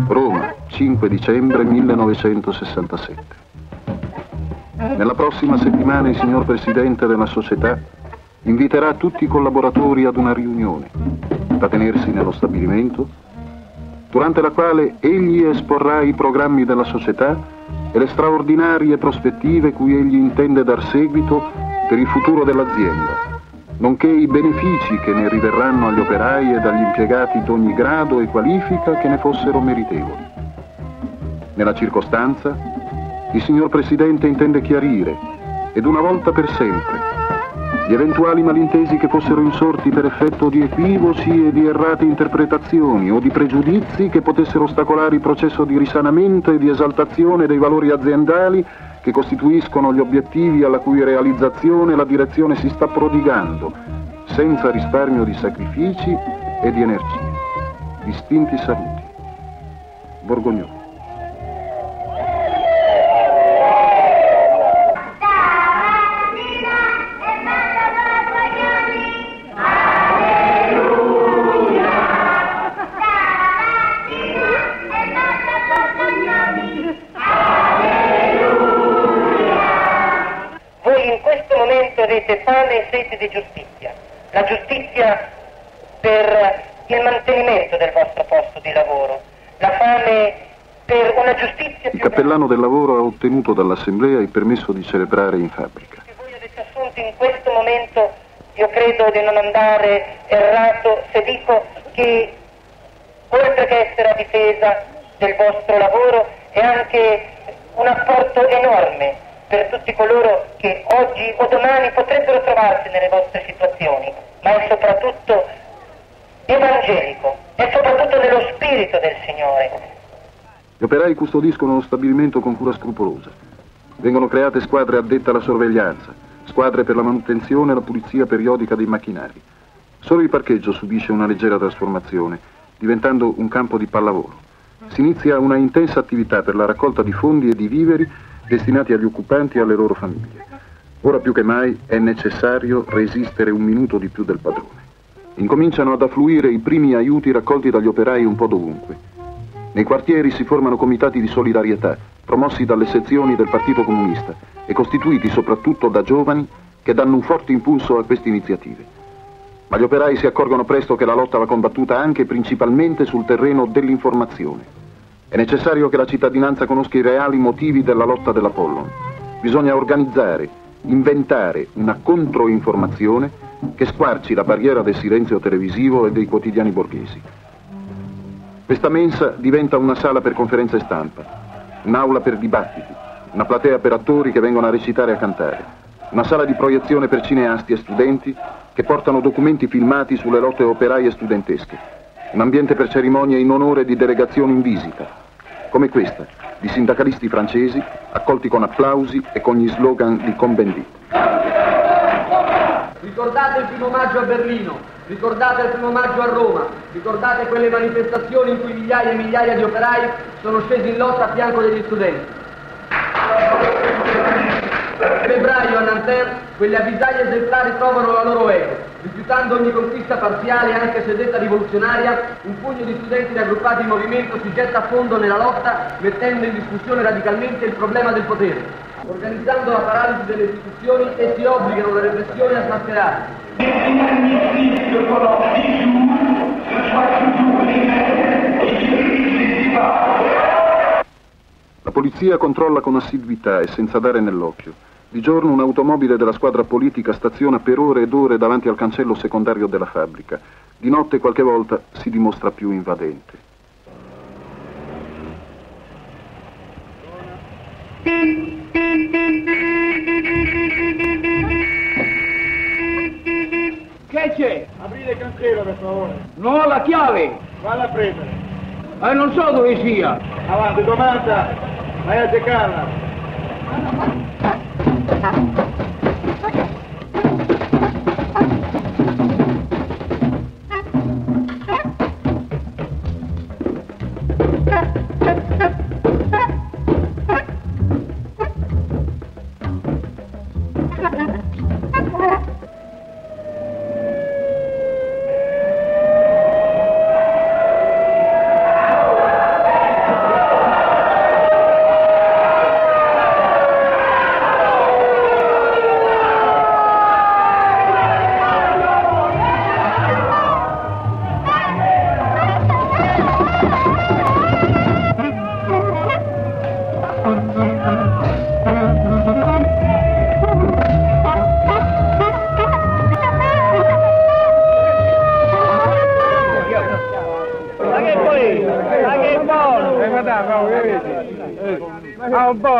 Roma, 5 dicembre 1967. Nella prossima settimana il signor Presidente della società inviterà tutti i collaboratori ad una riunione da tenersi nello stabilimento, durante la quale egli esporrà i programmi della società e le straordinarie prospettive cui egli intende dar seguito per il futuro dell'azienda, nonché i benefici che ne riverranno agli operai e agli impiegati d'ogni grado e qualifica che ne fossero meritevoli. Nella circostanza, il signor Presidente intende chiarire, ed una volta per sempre, gli eventuali malintesi che fossero insorti per effetto di equivoci e di errate interpretazioni o di pregiudizi che potessero ostacolare il processo di risanamento e di esaltazione dei valori aziendali che costituiscono gli obiettivi alla cui realizzazione la direzione si sta prodigando, senza risparmio di sacrifici e di energie. Distinti saluti. Borgognone. Di giustizia. La giustizia per il mantenimento del vostro posto di lavoro, la fame per una giustizia più... Il cappellano del lavoro ha ottenuto dall'Assemblea il permesso di celebrare in fabbrica. Che voi avete assunto in questo momento, io credo di non andare errato se dico che oltre che essere a difesa del vostro lavoro è anche un apporto enorme per tutti coloro che oggi o domani potrebbero trovarsi nelle vostre situazioni, ma è soprattutto evangelico, è soprattutto nello spirito del Signore. Gli operai custodiscono lo stabilimento con cura scrupolosa. Vengono create squadre addette alla sorveglianza, squadre per la manutenzione e la pulizia periodica dei macchinari. Solo il parcheggio subisce una leggera trasformazione, diventando un campo di pallavolo. Si inizia una intensa attività per la raccolta di fondi e di viveri destinati agli occupanti e alle loro famiglie. Ora più che mai è necessario resistere un minuto di più del padrone. Incominciano ad affluire i primi aiuti raccolti dagli operai un po' dovunque. Nei quartieri si formano comitati di solidarietà promossi dalle sezioni del Partito Comunista e costituiti soprattutto da giovani che danno un forte impulso a queste iniziative. Ma gli operai si accorgono presto che la lotta va combattuta anche e principalmente sul terreno dell'informazione. È necessario che la cittadinanza conosca i reali motivi della lotta dell'Apollon. Bisogna organizzare, inventare una controinformazione che squarci la barriera del silenzio televisivo e dei quotidiani borghesi. Questa mensa diventa una sala per conferenze stampa, un'aula per dibattiti, una platea per attori che vengono a recitare e a cantare, una sala di proiezione per cineasti e studenti che portano documenti filmati sulle lotte operaie studentesche, un ambiente per cerimonie in onore di delegazioni in visita, come questa, di sindacalisti francesi accolti con applausi e con gli slogan di Combendit. Ricordate il primo maggio a Berlino, ricordate il primo maggio a Roma, ricordate quelle manifestazioni in cui migliaia e migliaia di operai sono scesi in lotta a fianco degli studenti. Febbraio a Nanterre quelle avvisaglie esemplari trovano la loro eco, rifiutando ogni conquista parziale anche se detta rivoluzionaria, un pugno di studenti raggruppati in movimento si getta a fondo nella lotta mettendo in discussione radicalmente il problema del potere. Organizzando la paralisi delle istituzioni essi obbligano la repressione a smascherarsi. La polizia controlla con assiduità e senza dare nell'occhio. Di giorno un'automobile della squadra politica staziona per ore ed ore davanti al cancello secondario della fabbrica. Di notte qualche volta si dimostra più invadente. Che c'è? Aprite il cancello per favore. Non ho la chiave! Valla a prendere. Eh, non so dove sia! Avanti, domanda. Vai a cercarla. Ma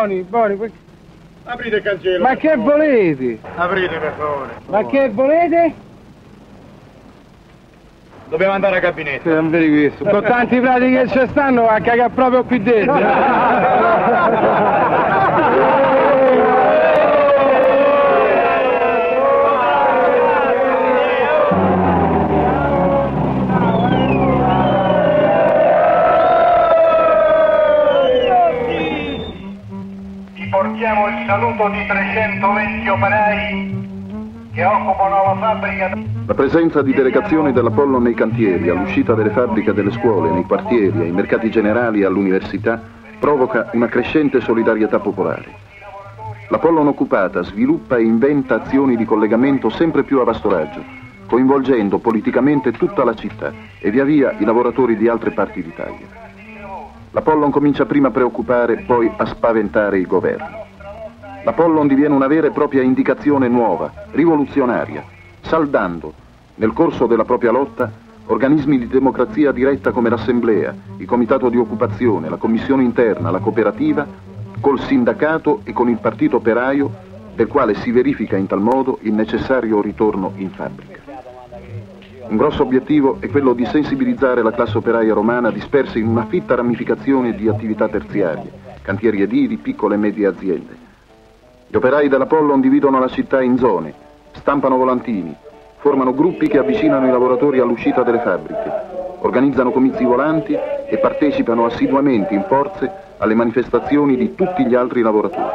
Buoni, buoni. que- Aprite il cancello. Ma che volete? Aprite per favore. Ma che volete? Dobbiamo andare a gabinetto. Non vedi questo. Con tanti frati che ci stanno a cagare proprio qui dentro. *laughs* saluto di 320 operai che occupano la fabbrica. La presenza di delegazioni dell'Apollo nei cantieri, all'uscita delle fabbriche delle scuole, nei quartieri, ai mercati generali e all'università provoca una crescente solidarietà popolare. L'Apollon occupata sviluppa e inventa azioni di collegamento sempre più a vasto raggio, coinvolgendo politicamente tutta la città e via via i lavoratori di altre parti d'Italia. L'Apollon comincia prima a preoccupare, poi a spaventare il governo. L'Apollon diviene una vera e propria indicazione nuova, rivoluzionaria, saldando, nel corso della propria lotta, organismi di democrazia diretta come l'Assemblea, il Comitato di Occupazione, la Commissione Interna, la Cooperativa, col sindacato e con il partito operaio, del quale si verifica in tal modo il necessario ritorno in fabbrica. Un grosso obiettivo è quello di sensibilizzare la classe operaia romana dispersa in una fitta ramificazione di attività terziarie, cantieri edili, piccole e medie aziende. Gli operai dell'Apollon dividono la città in zone, stampano volantini, formano gruppi che avvicinano i lavoratori all'uscita delle fabbriche, organizzano comizi volanti e partecipano assiduamente in forze alle manifestazioni di tutti gli altri lavoratori.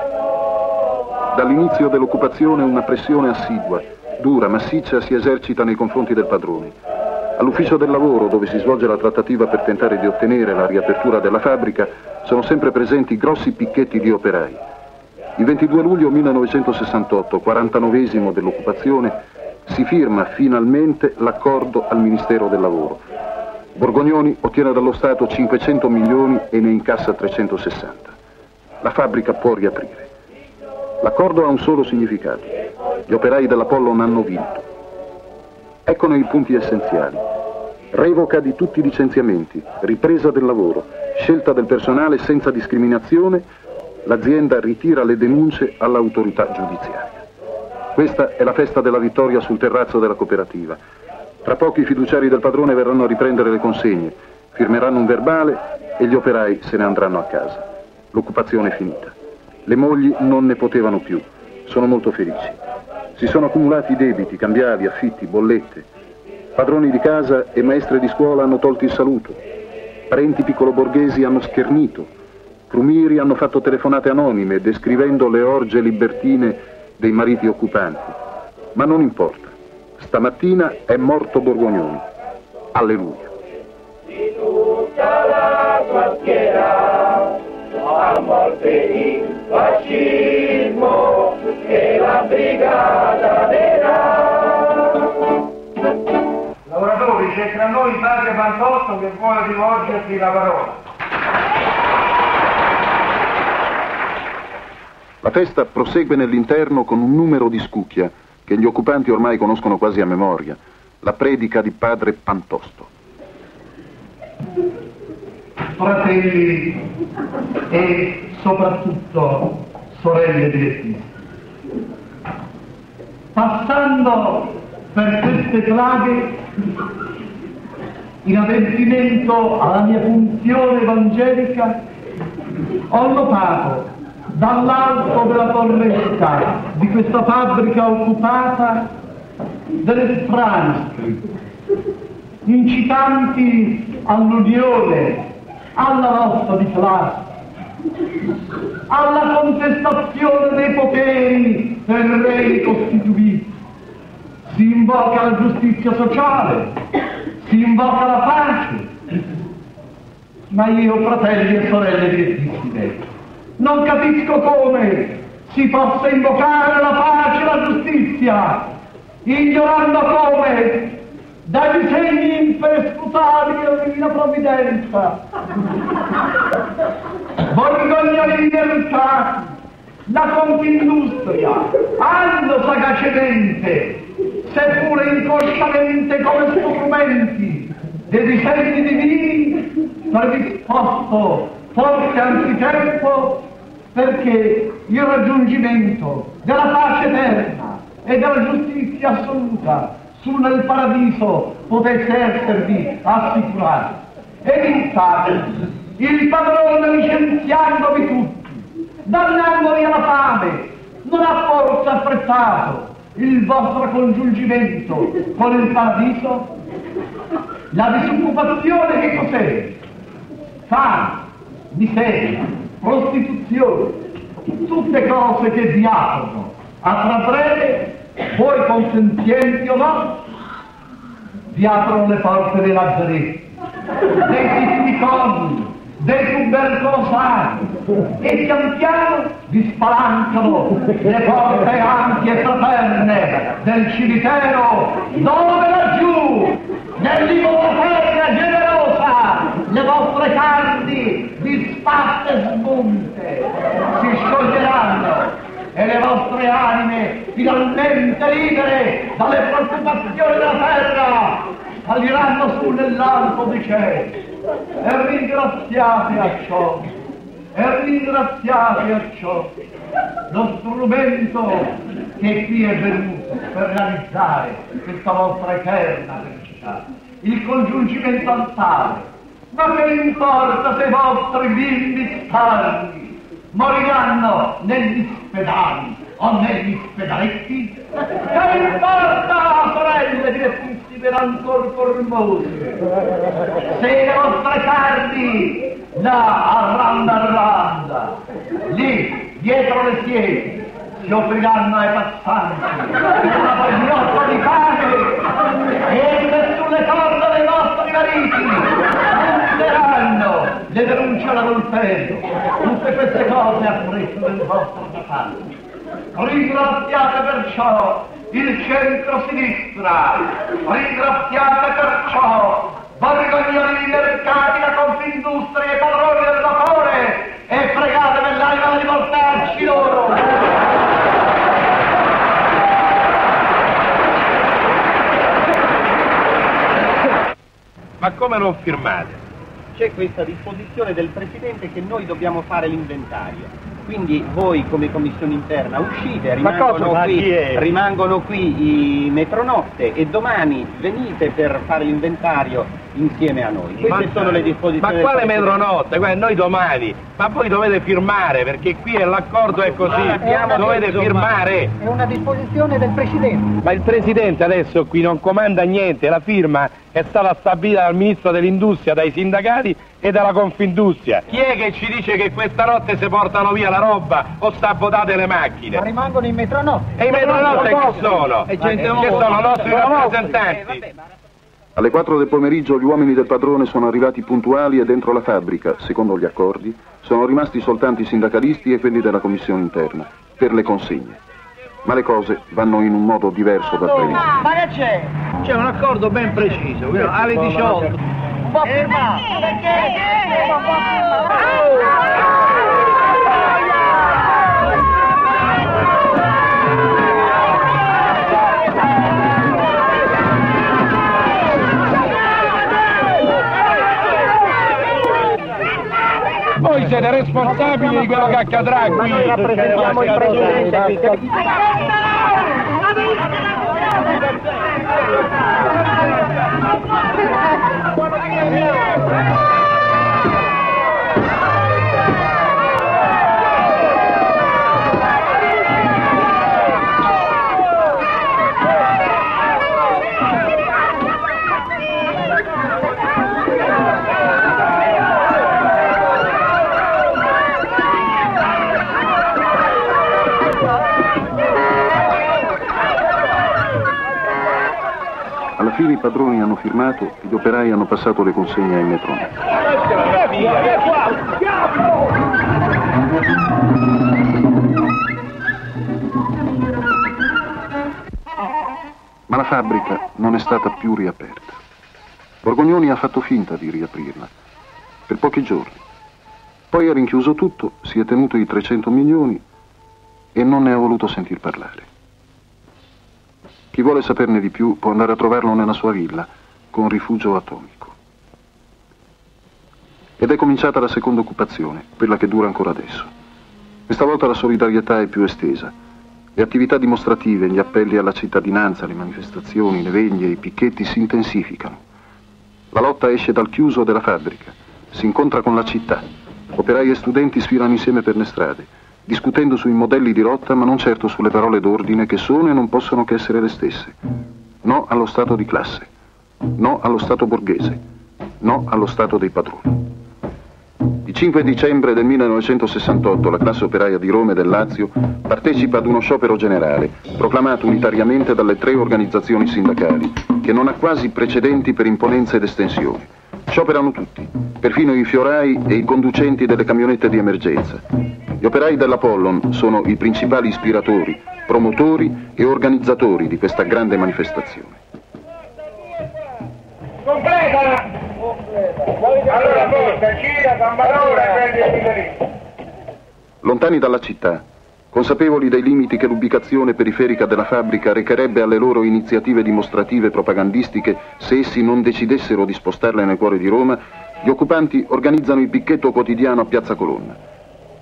Dall'inizio dell'occupazione una pressione assidua, dura, massiccia si esercita nei confronti del padrone. All'ufficio del lavoro, dove si svolge la trattativa per tentare di ottenere la riapertura della fabbrica, sono sempre presenti grossi picchetti di operai. Il 22 luglio 1968, 49esimo dell'occupazione, si firma finalmente l'accordo al Ministero del Lavoro. Borgognoni ottiene dallo Stato 500 milioni e ne incassa 360. La fabbrica può riaprire. L'accordo ha un solo significato. Gli operai dell'Apollon hanno vinto. Eccono i punti essenziali. Revoca di tutti i licenziamenti, ripresa del lavoro, scelta del personale senza discriminazione, l'azienda ritira le denunce all'autorità giudiziaria. Questa è la festa della vittoria sul terrazzo della cooperativa. Tra poco i fiduciari del padrone verranno a riprendere le consegne, firmeranno un verbale e gli operai se ne andranno a casa. L'occupazione è finita. Le mogli non ne potevano più, sono molto felici. Si sono accumulati debiti, cambiali, affitti, bollette. Padroni di casa e maestre di scuola hanno tolto il saluto. Parenti piccoloborghesi hanno schernito. Crumiri hanno fatto telefonate anonime descrivendo le orge libertine dei mariti occupanti. Ma non importa. Stamattina è morto Borgognoni. Alleluia. Di tutta la tua schiera, a morte il fascismo e la brigata nera. Lavoratori, c'è tra noi padre Pantotto che vuole rivolgerti la parola. La festa prosegue nell'interno con un numero di scucchia che gli occupanti ormai conoscono quasi a memoria, la predica di padre Pantosto. fratelli e soprattutto sorelle direttrici. Passando per queste plaghe, in adempimento alla mia funzione evangelica, ho notato dall'alto della torretta di questa fabbrica occupata delle scritte, incitanti all'unione, alla lotta di classe, alla contestazione dei poteri per re costituiti. Si invoca la giustizia sociale, si invoca la pace. Ma io, fratelli e sorelle direttissime, non capisco come si possa invocare la pace e la giustizia, ignorando come dai disegni imperscrutabili della divina provvidenza. Borgognoni mercati, la Confindustria hanno sagacemente, seppure inconsciamente come strumenti, dei disegni divini predisposto forse anzitempo perché il raggiungimento della pace eterna e della giustizia assoluta su nel paradiso potesse esservi assicurato. Ed infatti il padrone licenziandovi tutti, dannandovi alla fame, non ha forse apprezzato il vostro congiungimento con il paradiso? La disoccupazione che cos'è? Fame, miseria, prostituzione, tutte cose che vi aprono. A tra breve voi consenzienti o no, vi aprono le porte dei lazzaretti, dei siliconi, dei tubercolosari e pian piano vi spalancano le porte ampie e fraterne del cimitero dove laggiù, nell'immola terra generosa, le vostre carni disfatte e smunte si scioglieranno e le vostre anime finalmente libere dalle preoccupazioni della terra saliranno su nell'alto di cielo. E ringraziate a ciò e ringraziate a ciò. Lo strumento che qui è venuto per realizzare questa vostra eterna felicità il congiungimento al tale ma che importa se i vostri bimbi stardi moriranno negli ospedali o negli ospedaletti? Che importa, sorelle direttissime ancor formose? Se le vostre carni là arranda arranda, lì, dietro le siepi, si offriranno ai passanti per una pagliotto di pane e sulle corde dei vostri mariti! Monteranno le denunce alla colpevole! Tutte queste cose a prezzo del vostro difetto. Ringraziate perciò il centro-sinistra, ringraziate perciò vergognoli mercati da Confindustria e padroni del vapore e pregate per l'anima di portarci loro! Ma come non firmate? C'è questa disposizione del Presidente che noi dobbiamo fare l'inventario. Quindi voi come commissione interna uscite, cosa rimangono qui, è? rimangono qui i metronotte e domani venite per fare l'inventario insieme a noi. Queste Ma- sono le disposizioni. Ma quale metronotte? Guarda, noi domani, ma voi dovete firmare perché qui è l'accordo è così, Guarda, dovete firmare. È una disposizione del Presidente. Ma il Presidente adesso qui non comanda niente, la firma è stata stabilita dal Ministro dell'Industria, dai sindacati e dalla Confindustria. Chi è che ci dice che questa notte si portano via la roba o sabotate le macchine? Ma rimangono in metronotte. E i metronotte chi sono? E gente che nuova. sono nostri Sono nostri. rappresentanti. Alle 4 del pomeriggio gli uomini del padrone sono arrivati puntuali e dentro la fabbrica, secondo gli accordi, sono rimasti soltanto i sindacalisti e quelli della commissione interna, per le consegne. Ma le cose vanno in un modo diverso dal previsto. Ma che c'è? C'è un accordo ben preciso, alle 18. Un po' firmato. Voi siete responsabili di quello che accadrà qui. Noi rappresentiamo il Presidente qui. Alla fine i padroni hanno firmato gli operai hanno passato le consegne ai metroni. Ma la fabbrica non è stata più riaperta. Borgognoni ha fatto finta di riaprirla, per pochi giorni. Poi ha rinchiuso tutto, si è tenuto i 300 milioni e non ne ha voluto sentir parlare. Chi vuole saperne di più può andare a trovarlo nella sua villa, con rifugio atomico. Ed è cominciata la seconda occupazione, quella che dura ancora adesso. Questa volta la solidarietà è più estesa. Le attività dimostrative, gli appelli alla cittadinanza, le manifestazioni, le veglie, i picchetti si intensificano. La lotta esce dal chiuso della fabbrica, si incontra con la città. Operai e studenti sfilano insieme per le strade, discutendo sui modelli di lotta, ma non certo sulle parole d'ordine che sono e non possono che essere le stesse. No allo Stato di classe, no allo Stato borghese, no allo Stato dei padroni. Il 5 dicembre del 1968 la classe operaia di Roma e del Lazio partecipa ad uno sciopero generale, proclamato unitariamente dalle tre organizzazioni sindacali, che non ha quasi precedenti per imponenza ed estensione. Scioperano tutti, perfino i fiorai e i conducenti delle camionette di emergenza. Gli operai dell'Apollon sono i principali ispiratori, promotori e organizzatori di questa grande manifestazione. Completa! Allora forza, gira, Cambarora e il. Lontani dalla città, consapevoli dei limiti che l'ubicazione periferica della fabbrica recherebbe alle loro iniziative dimostrative propagandistiche se essi non decidessero di spostarle nel cuore di Roma, gli occupanti organizzano il picchetto quotidiano a Piazza Colonna.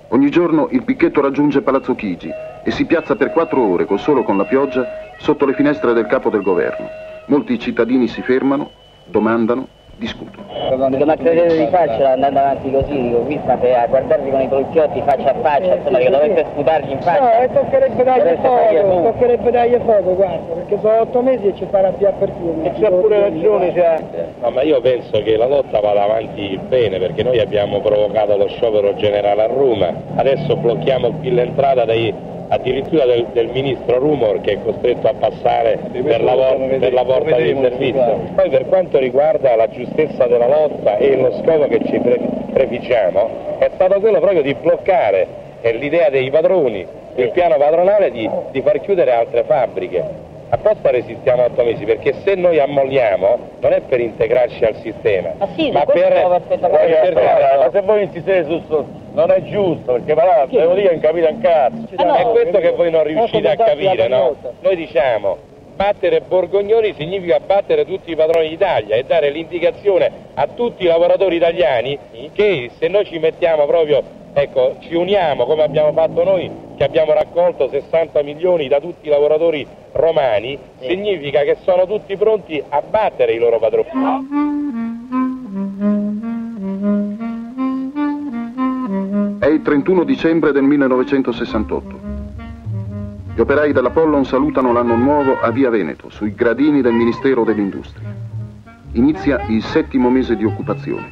Ogni giorno il picchetto raggiunge Palazzo Chigi e si piazza per quattro ore, col solo con la pioggia, sotto le finestre del capo del governo. Molti cittadini si fermano, domandano, discutono. Dico, ma credete di farcela andando avanti così? Dico, qui state a guardarvi con i poliziotti faccia a faccia, insomma, che dovete sputargli in faccia. No, e toccherebbe dargli fuoco, toccherebbe dargli fuoco, guarda, perché sono otto mesi e ci farà più per più. E c'ha pure ragione, c'ha. No, ma io penso che la lotta vada avanti bene perché noi abbiamo provocato lo sciopero generale a Roma, adesso blocchiamo qui l'entrata dei, addirittura del, del ministro Rumor che è costretto a passare per la, per la porta di servizio. Poi per quanto riguarda la giustezza della lotta e lo scopo che ci pre- prefiggiamo è stato quello proprio di bloccare l'idea dei padroni, il piano padronale di, di far chiudere altre fabbriche. Apposta resistiamo otto mesi perché se noi ammolliamo non è per integrarci al sistema, Ma sì, ma per, per- ma se voi insistete su sto, non è giusto, perché ma devo dire che non capite un cazzo. Ah, no, è questo che voi non riuscite a capire, no? Noi diciamo battere Borgognoni significa battere tutti i padroni d'Italia e dare l'indicazione a tutti i lavoratori italiani che se noi ci mettiamo proprio, ecco, ci uniamo come abbiamo fatto noi, che abbiamo raccolto 60 milioni da tutti i lavoratori romani, significa che sono tutti pronti a battere i loro padroni. È il 31 dicembre del 1968. Gli operai dell'Apollon salutano l'anno nuovo a Via Veneto, sui gradini del Ministero dell'Industria. Inizia il settimo mese di occupazione.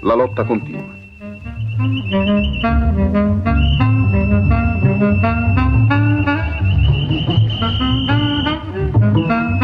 La lotta continua. Thank you.